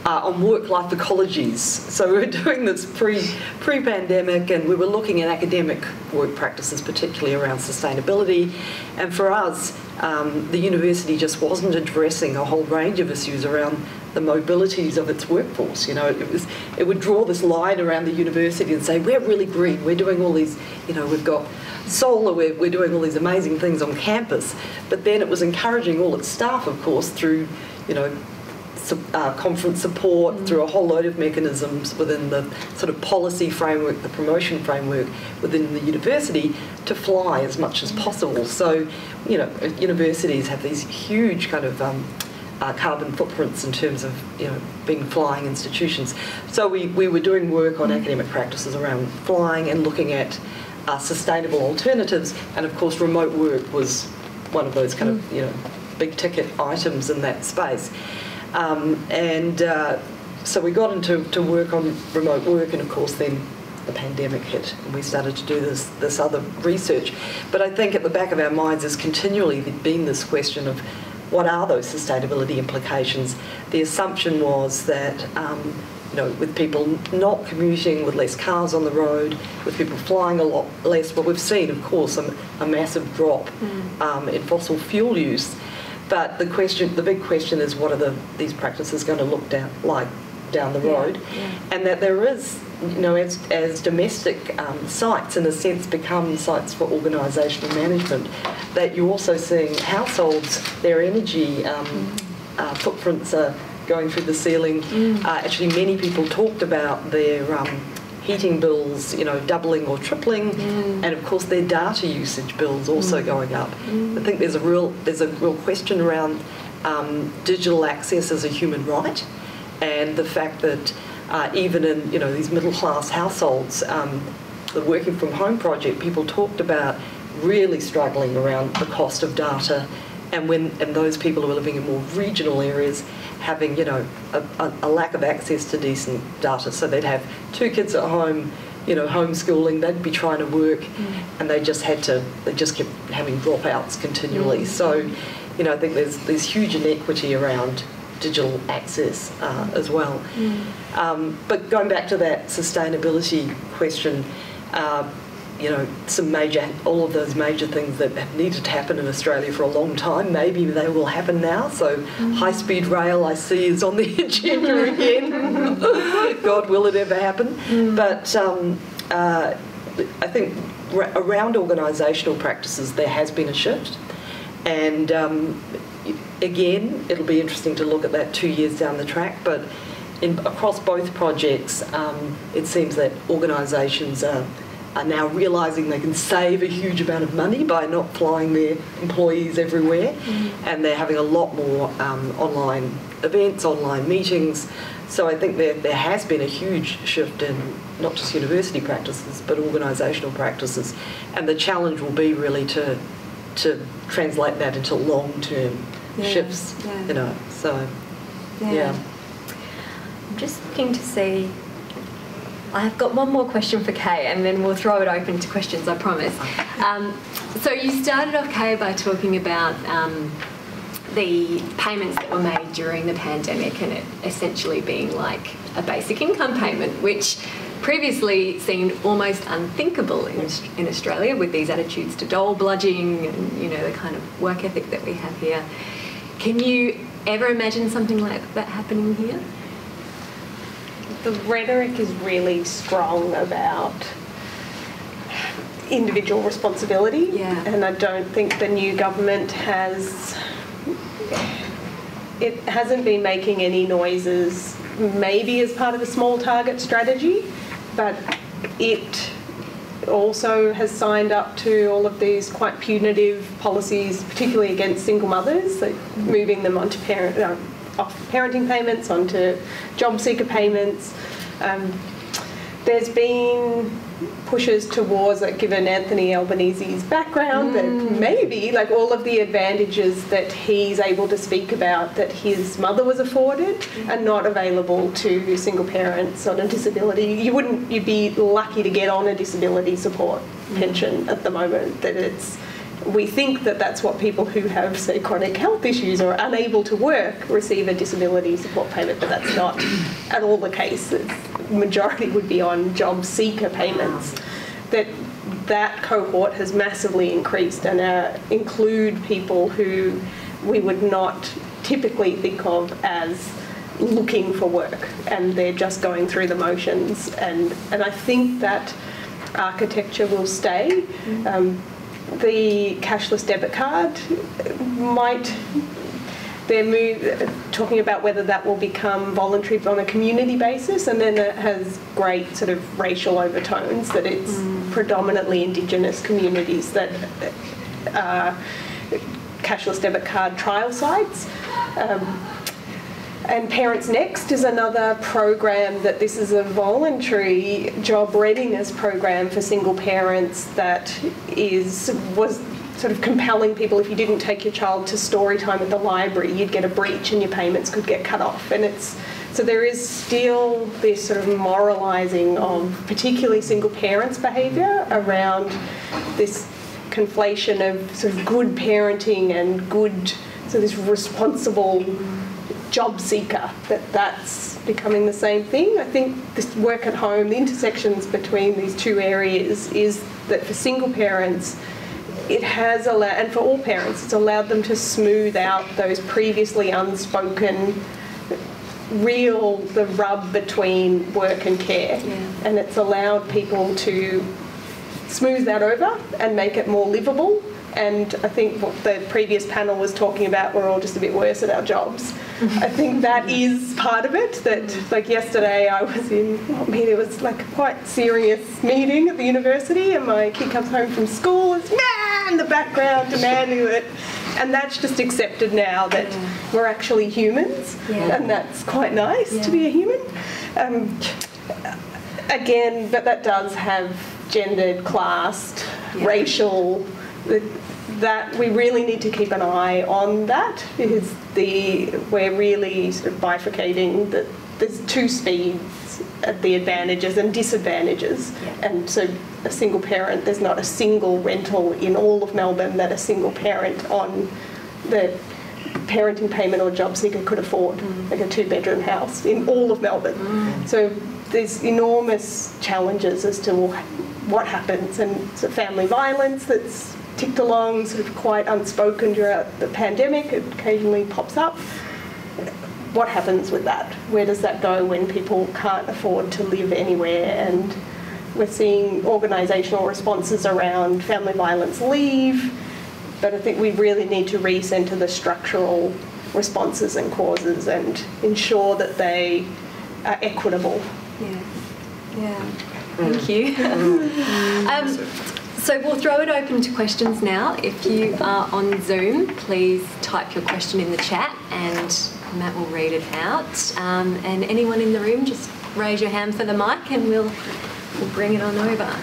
uh, on work-life ecologies. So we were doing this pre pre-pandemic, and we were looking at academic work practices, particularly around sustainability. And for us, um, the university just wasn't addressing a whole range of issues around the mobilities of its workforce. You know, it was it would draw this line around the university and say we're really green. We're doing all these. You know, we've got solar. We're, we're doing all these amazing things on campus. But then it was encouraging all its staff, of course, through you know uh, conference support through a whole load of mechanisms within the sort of policy framework, the promotion framework within the university to fly as much as possible. So, you know, universities have these huge kind of um, uh, carbon footprints in terms of you know being flying institutions. So we, we were doing work on academic practices around flying and looking at uh, sustainable alternatives, and of course remote work was one of those kind of you know big ticket items in that space. Um, and uh, so we got into to work on remote work, and of course then the pandemic hit, and we started to do this this other research. But I think at the back of our minds has continually been this question of what are those sustainability implications? The assumption was that. Um, you know, with people not commuting, with less cars on the road, with people flying a lot less. But we've seen, of course, a, a massive drop um, in fossil fuel use. But the question, the big question is, what are the, these practices going to look down like down the road? yeah. And that there is, you know, as, as domestic um, sites, in a sense, become sites for organisational management, that you're also seeing households, their energy um, uh, footprints are going through the ceiling. Uh, actually, many people talked about their um, heating bills, you know, doubling or tripling, and of course their data usage bills also going up. I think there's a real there's a real question around um, digital access as a human right, and the fact that uh, even in you know these middle class households, um, the working from home project, people talked about really struggling around the cost of data, and when and those people who are living in more regional areas having you know a, a, lack of access to decent data. So they'd have two kids at home, you know, homeschooling. They'd be trying to work, and they just had to. They just kept having dropouts continually. So, you know, I think there's there's huge inequity around digital access uh, as well. Um, but going back to that sustainability question, uh, you know, some major, all of those major things that have needed to happen in Australia for a long time, maybe they will happen now. So, high speed rail, I see, is on the agenda again. God, will it ever happen? But um, uh, I think ra- around organisational practices, there has been a shift. And um, again, it'll be interesting to look at that two years down the track. But in, across both projects, um, it seems that organisations are, are now realising they can save a huge amount of money by not flying their employees everywhere, and they're having a lot more um, online events, online meetings. So I think there, there has been a huge shift in not just university practices, but organisational practices, and the challenge will be really to to translate that into long-term Yeah, shifts. yeah. You know, so yeah. I'm just looking to see. I've got one more question for Kay, and then we'll throw it open to questions. I promise. Um, so you started off, Kay, by talking about um, the payments that were made during the pandemic, and it essentially being like a basic income payment, which previously seemed almost unthinkable in, in Australia with these attitudes to dole bludging and you know the kind of work ethic that we have here. Can you ever imagine something like that happening here? The rhetoric is really strong about individual responsibility, Yeah. and I don't think the new government has. It hasn't been making any noises, maybe as part of a small target strategy, but it also has signed up to all of these quite punitive policies, particularly against single mothers, like moving them onto parent, uh, off parenting payments, onto job seeker payments. Um, there's been pushes towards, like, given Anthony Albanese's background, that mm. maybe like all of the advantages that he's able to speak about that his mother was afforded mm. are not available to single parents on a disability. You wouldn't, you'd be lucky to get on a disability support mm. pension at the moment. That it's, we think that that's what people who have, say, chronic health issues or are unable to work receive a disability support payment, but that's not at all the case. The majority would be on job seeker payments. That that cohort has massively increased and uh, include people who we would not typically think of as looking for work and they're just going through the motions and and I think that architecture will stay. Um, the cashless debit card might they're move, talking about whether that will become voluntary on a community basis, and then it has great sort of racial overtones that it's predominantly Indigenous communities that are cashless debit card trial sites. Um, and ParentsNext is another program that this is a voluntary job readiness program for single parents that is was sort of compelling people. If you didn't take your child to story time at the library you'd get a breach and your payments could get cut off. And it's so there is still this sort of moralising of particularly single parents behaviour around this conflation of sort of good parenting and good so this responsible job seeker that that's becoming the same thing. I think this work at home the intersections between these two areas is that for single parents it has allowed and for all parents it's allowed them to smooth out those previously unspoken real the rub between work and care. And it's allowed people to smooth that over and make it more livable. And I think what the previous panel was talking about, we're all just a bit worse at our jobs. I think that is part of it. That like yesterday, I was in. I mean, it was like a quite serious meeting at the university, and my kid comes home from school. It's nah in the background demanding that, and that's just accepted now that we're actually humans, Yeah. and that's quite nice to be a human. Um, again, but that does have gendered, classed, Yeah. racial. th- That we really need to keep an eye on that because the we're really sort of bifurcating that there's two speeds at the advantages and disadvantages. Yeah. And so a single parent, there's not a single rental in all of Melbourne that a single parent on the parenting payment or job seeker could afford, mm. like a two bedroom house in all of Melbourne. Mm. So there's enormous challenges as to what happens and so family violence that's ticked along, sort of quite unspoken throughout the pandemic, it occasionally pops up. What happens with that? Where does that go when people can't afford to live anywhere? And we're seeing organisational responses around family violence leave, but I think we really need to recentre the structural responses and causes and ensure that they are equitable. Yeah. Yeah. Thank you. um, so we'll throw it open to questions now. If you are on Zoom, please type your question in the chat and Matt will read it out. Um, and anyone in the room, just raise your hand for the mic and we'll, we'll bring it on over.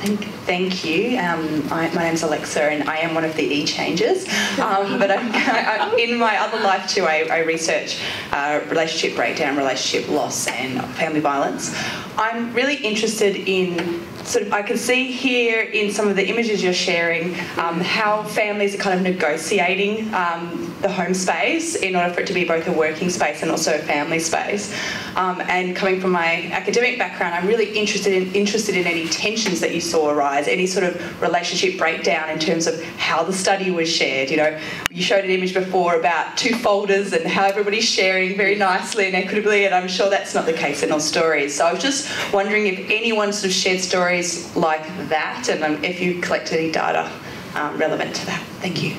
Thank, you. Um, I, my name's Alexa, and I am one of the e changers. Um, but I'm, I, in my other life too, I, I research uh, relationship breakdown, relationship loss, and family violence. I'm really interested in sort of. I can see here in some of the images you're sharing um, how families are kind of negotiating um, the home space in order for it to be both a working space and also a family space. Um, and coming from my academic background, I'm really interested in interested in any tensions that you saw arise, any sort of relationship breakdown in terms of how the study was shared. You know, you showed an image before about two folders and how everybody's sharing very nicely and equitably, and I'm sure that's not the case in all stories. So I was just wondering if anyone sort of shared stories like that, and um, if you collected any data um, relevant to that. Thank you.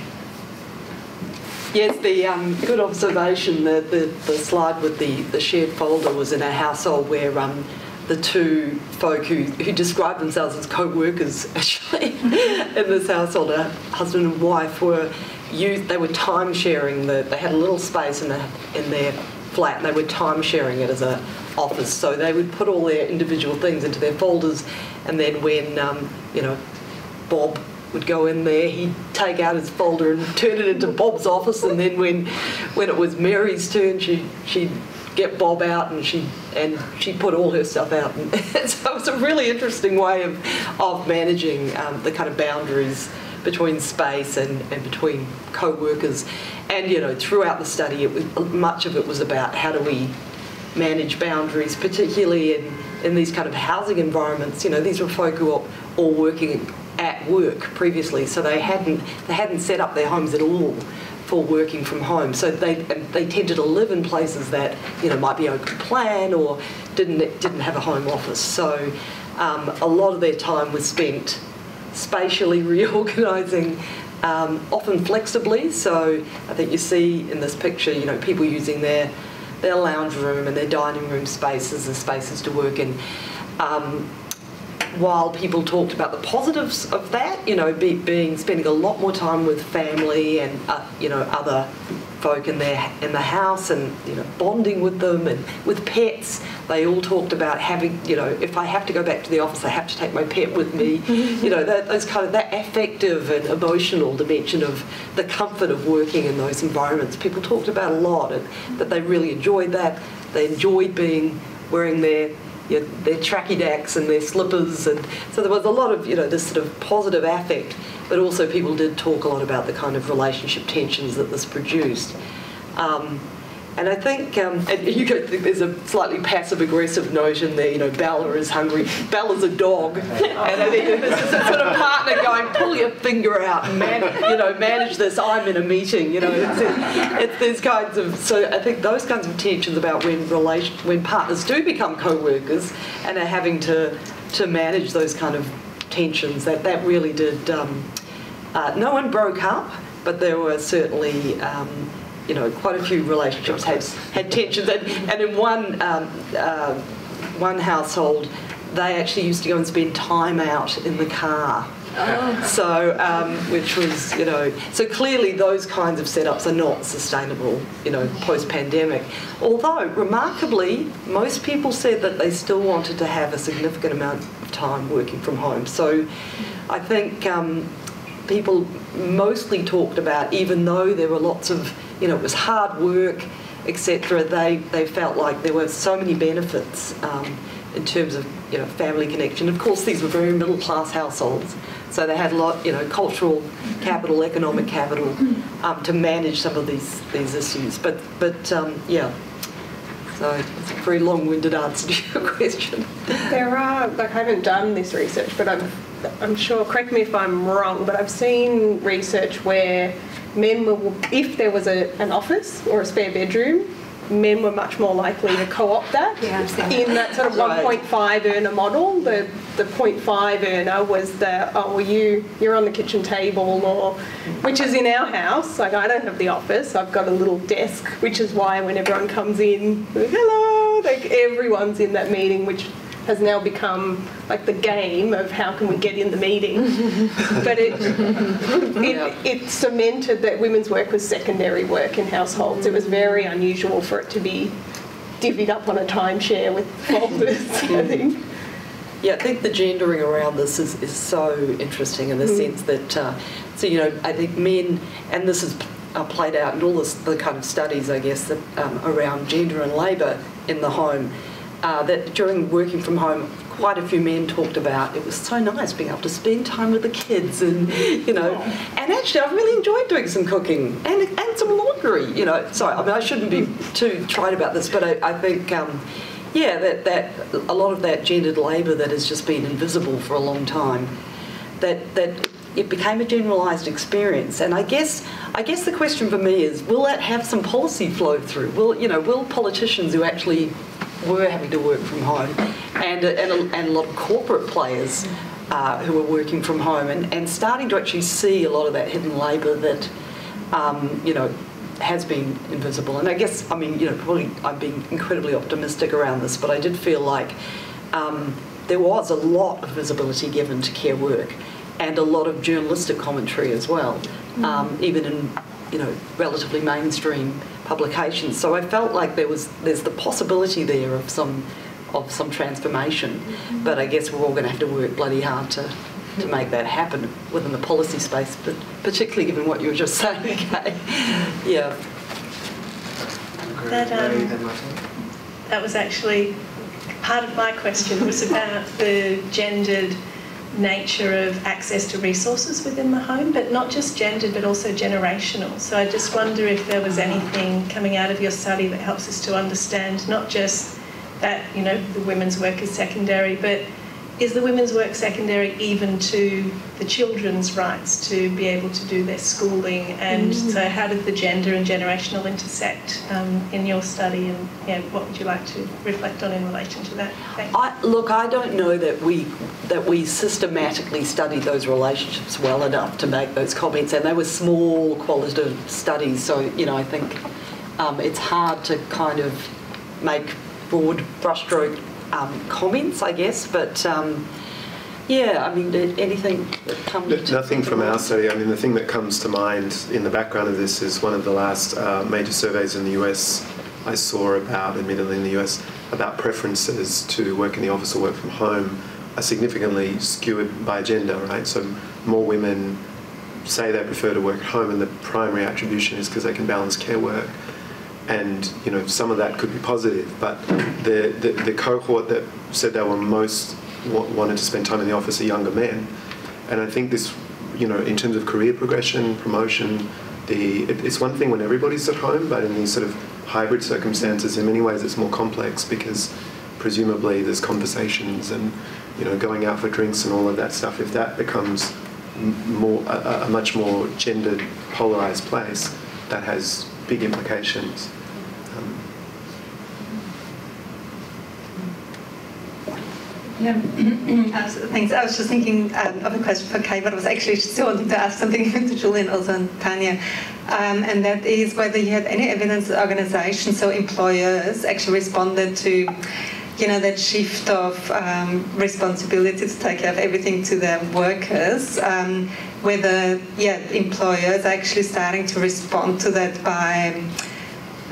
Yes, the um, good observation. The, the, the slide with the, the shared folder was in a household where um, the two folk who, who described themselves as co-workers actually in this household, a husband and wife, were they were time sharing the they had a little space in the in their flat and they were time sharing it as an office. So they would put all their individual things into their folders, and then when um, you know Bob would go in there, he'd take out his folder and turn it into Bob's office, and then when when it was Mary's turn, she she'd get Bob out and she and she put all her stuff out. And so it was a really interesting way of of managing um, the kind of boundaries between space and, and between co-workers. And you know, throughout the study, it was, much of it was about how do we manage boundaries, particularly in, in these kind of housing environments. You know, these were folk who were all working at work previously, so they hadn't they hadn't set up their homes at all for working from home. So they they tended to live in places that you know might be open plan or didn't didn't have a home office. So um, a lot of their time was spent spatially reorganising. Um, often flexibly, so I think you see in this picture, you know, people using their their lounge room and their dining room spaces as spaces to work in. Um, while people talked about the positives of that, you know, be, being spending a lot more time with family and uh, you know other folk in their in the house and you know bonding with them and with pets. They all talked about having you know if I have to go back to the office, I have to take my pet with me. you know that, those kind of that affective and emotional dimension of the comfort of working in those environments. People talked about a lot and that they really enjoyed that. They enjoyed being wearing their their tracky dacks and their slippers, and so there was a lot of you know this sort of positive affect, but also people did talk a lot about the kind of relationship tensions that this produced. Um, and I think um, and you could think there's a slightly passive aggressive notion there. You know, Bella is hungry. Bella's a dog, and I think this is a sort of partner going, pull your finger out man, you know, manage this. I'm in a meeting. You know, it's, it's these kinds of. So I think those kinds of tensions about when relation when partners do become co-workers and are having to to manage those kind of tensions. That that really did. Um, uh, no one broke up, but there were certainly. Um, you know, quite a few relationships had, had tensions. And, and in one, um, uh, one household, they actually used to go and spend time out in the car. Oh. So, um, which was, you know, so clearly those kinds of setups are not sustainable, you know, post pandemic. Although, remarkably, most people said that they still wanted to have a significant amount of time working from home. So, I think um, people mostly talked about, even though there were lots of you know, it was hard work, etc. They they felt like there were so many benefits um, in terms of you know family connection. Of course, these were very middle class households, so they had a lot you know cultural capital, economic capital um, to manage some of these these issues. But but um, yeah. So it's a very long-winded answer to your question. There are, like, I haven't done this research, but I'm, I'm sure. Correct me if I'm wrong, but I've seen research where men were, if there was a, an office or a spare bedroom, men were much more likely to co-opt that yeah, in that sort of right. 1.5 earner model. The the 0.5 earner was the oh well you you're on the kitchen table or which is in our house. Like I don't have the office. I've got a little desk, which is why when everyone comes in, hello, like everyone's in that meeting, which has now become like the game of how can we get in the meeting. but it, it, it, cemented that women's work was secondary work in households. It was very unusual for it to be divvied up on a timeshare with folders, I think. Yeah, I think the gendering around this is, is so interesting in the mm. sense that, uh, so, you know, I think men, and this is uh, played out in all this, the kind of studies, I guess, that, um, around gender and labour in the home uh, that during working from home, quite a few men talked about it was so nice being able to spend time with the kids and you know and actually I've really enjoyed doing some cooking and, and some laundry you know. Sorry I mean I shouldn't be too trite about this but I, I think um, yeah that, that a lot of that gendered labour that has just been invisible for a long time that that it became a generalised experience. And I guess I guess the question for me is will that have some policy flow through? Will you know will politicians who actually were having to work from home, and a, and a, and a lot of corporate players uh, who were working from home, and, and starting to actually see a lot of that hidden labour that, um, you know, has been invisible. And I guess, I mean, you know, probably I'm being incredibly optimistic around this, but I did feel like um, there was a lot of visibility given to care work and a lot of journalistic commentary as well, mm. um, even in you know, relatively mainstream publications. So I felt like there was there's the possibility there of some of some transformation, Mm-hmm. but I guess we're all going to have to work bloody hard to to make that happen within the policy space, but particularly given what you were just saying, okay? Yeah. That, um, That was actually part of my question was about the gendered nature of access to resources within the home, but not just gendered, but also generational. So I just wonder if there was anything coming out of your study that helps us to understand not just that, you know, the women's work is secondary, but is the women's work secondary even to the children's rights to be able to do their schooling? And so, how did the gender and generational intersect um, in your study? And yeah, what would you like to reflect on in relation to that? I, look, I don't know that we that we systematically studied those relationships well enough to make those comments, and they were small qualitative studies. So you know, I think um, it's hard to kind of make broad brushstroke um, comments, I guess. But um, yeah, I mean, anything that comes? No- Nothing from our study. I mean, the thing that comes to mind in the background of this is one of the last uh, major surveys in the US I saw about, admittedly in the US, about preferences to work in the office or work from home are significantly skewed by gender, right? So more women say they prefer to work at home, and the primary attribution is because they can balance care work. And you know, some of that could be positive, but the, the, the cohort that said they were most wa- wanted to spend time in the office are younger men. And I think this, you know, in terms of career progression, promotion, the it, it's one thing when everybody's at home, but in these sort of hybrid circumstances, in many ways, it's more complex because presumably there's conversations and you know going out for drinks and all of that stuff. If that becomes more a, a much more gendered, polarized place, that has big implications. Um, Yeah, thanks. I was just thinking um, of a question for Kay, but I was actually still wanting to ask something to Julian also and Tania, um, and that is whether you had any evidence that organisations, so employers, actually responded to, you know, that shift of um, responsibility to take care of everything to the workers. Um, whether, yeah, employers are actually starting to respond to that by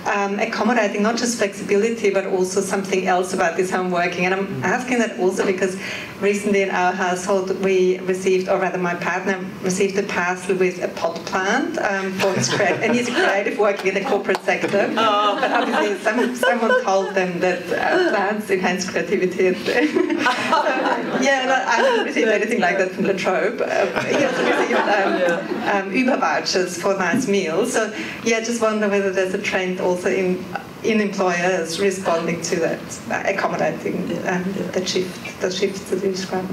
um, accommodating not just flexibility but also something else about this home working. And I'm asking that also because recently in our household we received, or rather my partner received a parcel with a pot plant um, for his creative, and he's a creative working in the corporate sector. But obviously some, someone told them that uh, plants enhance creativity. And, so, yeah, no, I haven't received anything like that from La Trobe. Uh, he also received um, um, Uber vouchers for nice meals. So yeah, I just wonder whether there's a trend also in in employers responding to that, accommodating um, the shift, the shifts that you described.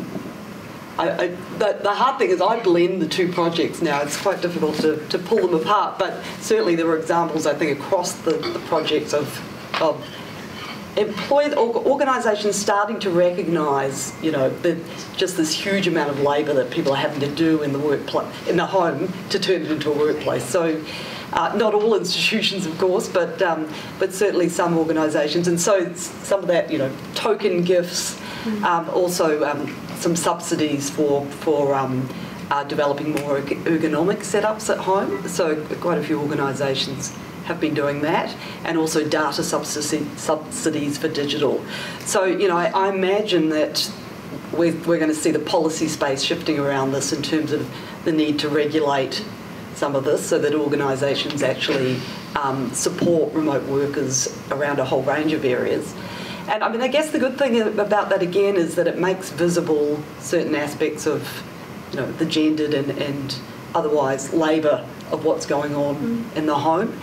I, I, the, the hard thing is I blend the two projects now. It's quite difficult to, to pull them apart, but certainly there are examples, I think, across the, the projects of, of employed organisations starting to recognise, you know, the, just this huge amount of labour that people are having to do in the workplace, in the home, to turn it into a workplace. So, uh, not all institutions, of course, but um, but certainly some organisations, and so some of that, you know, token gifts, um, also um, some subsidies for for. Um, uh, developing more ergonomic setups at home. So, quite a few organisations have been doing that, and also data subsidi- subsidies for digital. So, you know, I, I imagine that we're, we're going to see the policy space shifting around this in terms of the need to regulate some of this so that organisations actually um, support remote workers around a whole range of areas. And I mean, I guess the good thing about that again is that it makes visible certain aspects of, you know, the gendered and, and otherwise labour of what's going on in the home.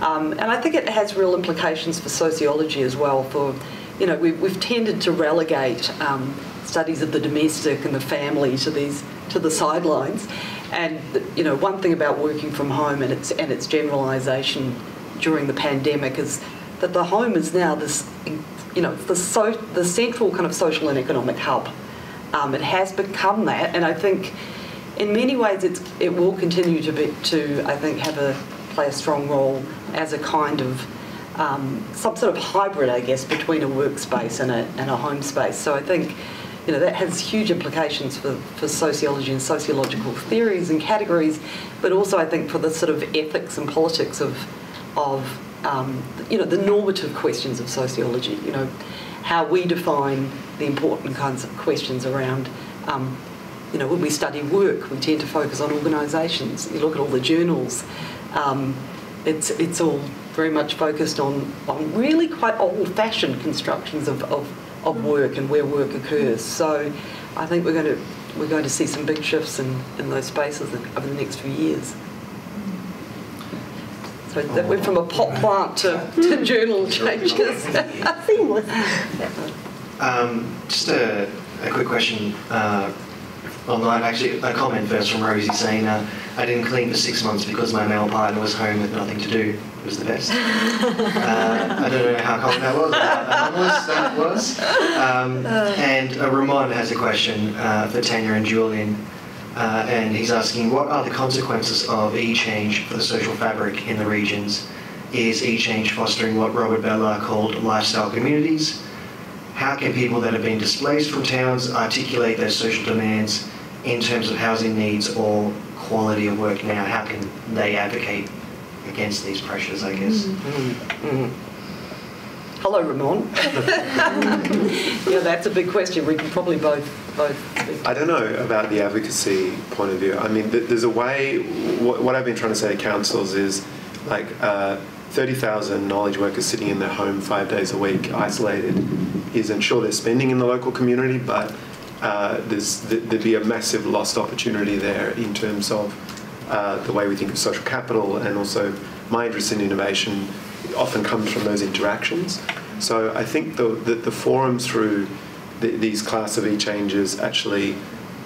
Um, and I think it has real implications for sociology as well. For, you know, we've, we've tended to relegate um, studies of the domestic and the family to these to the sidelines. And you know, one thing about working from home and its and its generalisation during the pandemic is that the home is now this, you know, the so the central kind of social and economic hub. Um, it has become that, and I think in many ways it's, it will continue to be to I think have a play a strong role as a kind of um, some sort of hybrid, I guess, between a workspace and a, and a home space. So I think, you know, that has huge implications for, for sociology and sociological theories and categories, but also I think for the sort of ethics and politics of, of um, you know, the normative questions of sociology, you know, how we define the important kinds of questions around, um, you know, when we study work, we tend to focus on organisations. You look at all the journals, um, it's, it's all very much focused on, on really quite old-fashioned constructions of, of of work and where work occurs. So I think we're going to we're going to see some big shifts in, in those spaces over the next few years. So that went from a pot plant to, to journal changes. Seamless. Um, just a, a quick question. Uh, online, actually, a comment first from Rosie saying, uh, I didn't clean for six months because my male partner was home with nothing to do. Was the best. Uh, I don't know how common that was, how that was. Um, and uh, Ramon has a question uh, for Tania and Julian. Uh, and he's asking, what are the consequences of e-change for the social fabric in the regions? Is e-change fostering what Robert Bellah called lifestyle communities? How can people that have been displaced from towns articulate their social demands in terms of housing needs or quality of work now? How can they advocate against these pressures, I guess? Mm-hmm. Mm-hmm. Hello, Ramon. yeah, that's a big question. We can probably both both. I don't know about the advocacy point of view. I mean, there's a way. What I've been trying to say to councils is, like, uh, 30,000 knowledge workers sitting in their home five days a week, isolated, isn't sure they're spending in the local community, but uh, there's, there'd be a massive lost opportunity there in terms of uh, the way we think of social capital and also my interest in innovation often comes from those interactions. So I think the, the, the forum through the, these class of e-changes actually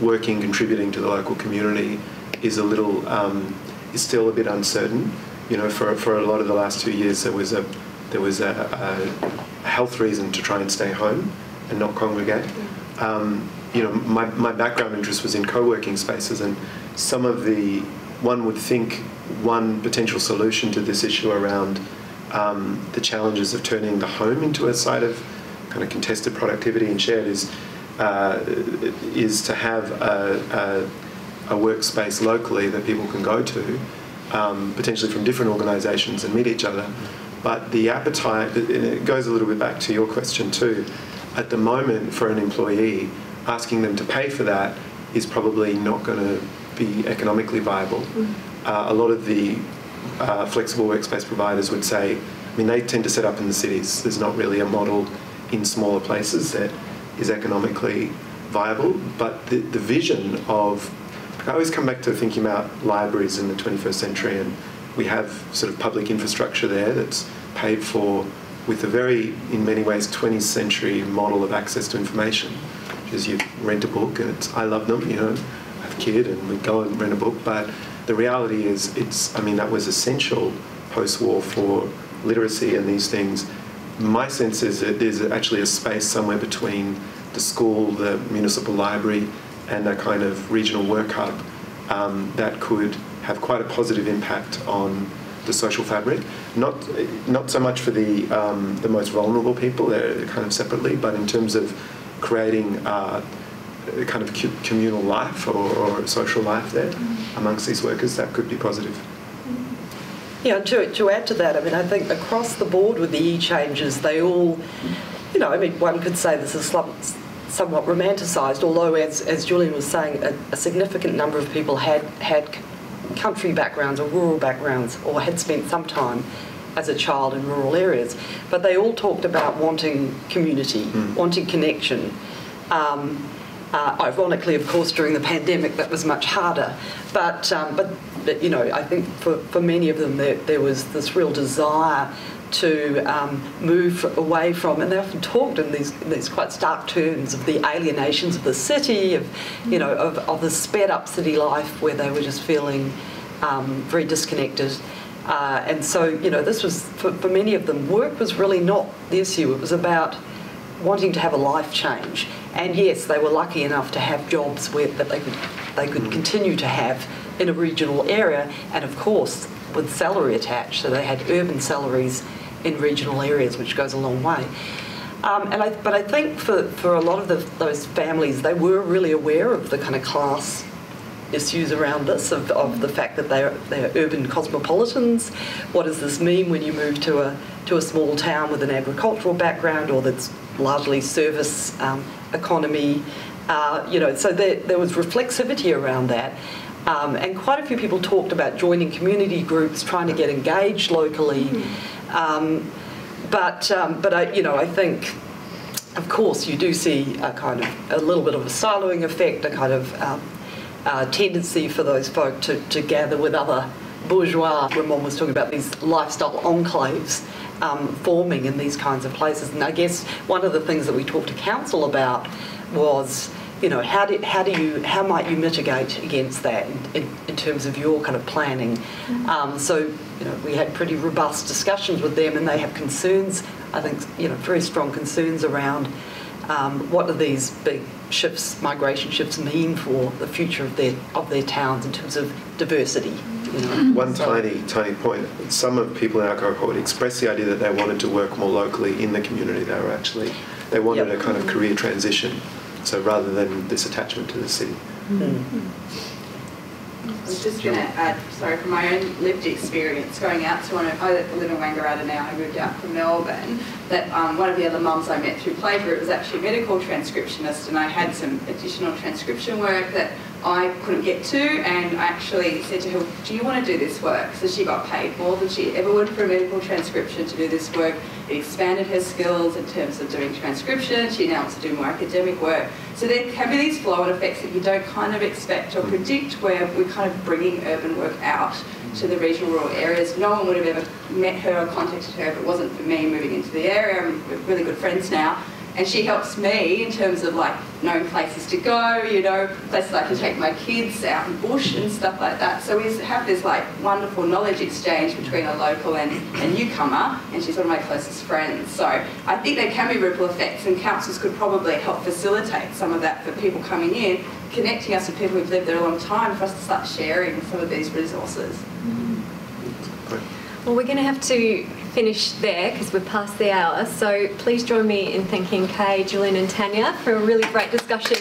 working, contributing to the local community is a little, um, is still a bit uncertain you know, for, for a lot of the last two years, there was a there was a, a health reason to try and stay home and not congregate. Um, you know, my, my background interest was in co-working spaces, and some of the one would think one potential solution to this issue around um, the challenges of turning the home into a site of kind of contested productivity and shared is uh, is to have a, a, a workspace locally that people can go to um, potentially from different organisations and meet each other. But the appetite, it goes a little bit back to your question too. At the moment, for an employee, asking them to pay for that is probably not going to be economically viable. Mm. Uh, a lot of the uh, flexible workspace providers would say, I mean, they tend to set up in the cities. There's not really a model in smaller places that is economically viable. But the, the vision of I always come back to thinking about libraries in the 21st century, and we have sort of public infrastructure there that's paid for with a very, in many ways, 20th century model of access to information, which is you rent a book, and it's, I love them, you know, I have a kid, and we'd go and rent a book, but the reality is, it's, I mean, that was essential post-war for literacy and these things. My sense is that there's actually a space somewhere between the school, the municipal library, and a kind of regional work hub um, that could have quite a positive impact on the social fabric. Not not so much for the um, the most vulnerable people, they're kind of separately, but in terms of creating uh, kind of communal life or, or social life there amongst these workers, that could be positive. Yeah, to, to add to that, I mean, I think across the board with the e changes, they all, you know, I mean, one could say this is somewhat romanticised, although, as, as Julian was saying, a, a, significant number of people had, had country backgrounds or rural backgrounds or had spent some time as a child in rural areas. But they all talked about wanting community, mm. wanting connection. Um, uh, ironically, of course, during the pandemic, that was much harder. But, um, but, but, you know, I think for, for many of them, there, there was this real desire to um, move away from, and they often talked in these, these quite stark terms of the alienations of the city, of, you know, of, of the sped up city life where they were just feeling um, very disconnected. Uh, and so, you know, this was, for, for many of them, work was really not the issue. It was about wanting to have a life change. And yes, they were lucky enough to have jobs where, that they could, they could continue to have in a regional area, and of course, with salary attached. So they had urban salaries in regional areas, which goes a long way. Um, and I, but I think for, for a lot of the, those families, they were really aware of the kind of class issues around this, of, of the fact that they're, they're urban cosmopolitans. What does this mean when you move to a, to a small town with an agricultural background or that's largely service um, economy? Uh, you know, so there, there was reflexivity around that. Um, and quite a few people talked about joining community groups, trying to get engaged locally. Um, but um, but I, you know, I think, of course, you do see a kind of a little bit of a siloing effect, a kind of um, uh, tendency for those folk to, to gather with other bourgeois. when Ramon was talking about these lifestyle enclaves um, forming in these kinds of places, and I guess one of the things that we talked to council about was you know, how do, how do you, how might you mitigate against that in, in, terms of your kind of planning? Um, so, you know, we had pretty robust discussions with them and they have concerns, I think, you know, very strong concerns around um, what do these big shifts, migration shifts mean for the future of their, of their towns in terms of diversity, know? One So- tiny, tiny point. Some of people in our cohort expressed the idea that they wanted to work more locally in the community they were actually. They wanted Yep. a kind of career transition. So rather than this attachment to the city. I was just going to add, sorry, from my own lived experience going out to one of, I live in Wangaratta now, I moved out from Melbourne, that um, one of the other mums I met through Playgroup was actually a medical transcriptionist and I had some additional transcription work that I couldn't get to and I actually said to her, do you want to do this work? So she got paid more than she ever would for a medical transcription to do this work. It expanded her skills in terms of doing transcription. She now wants to do more academic work. So there can be these flow-on effects that you don't kind of expect or predict where we're kind of bringing urban work out to the regional rural areas. No one would have ever met her or contacted her if it wasn't for me moving into the area. We're really good friends now. And she helps me in terms of like knowing places to go, you know, places I can take my kids out in bush and stuff like that. So we have this like wonderful knowledge exchange between a local and a newcomer, and she's one of my closest friends. So I think there can be ripple effects, and councils could probably help facilitate some of that for people coming in, connecting us with people who've lived there a long time for us to start sharing some of these resources. Mm-hmm. Well, we're going to have to finish there because we're past the hour. So please join me in thanking Kay, Julian, and Tania for a really great discussion.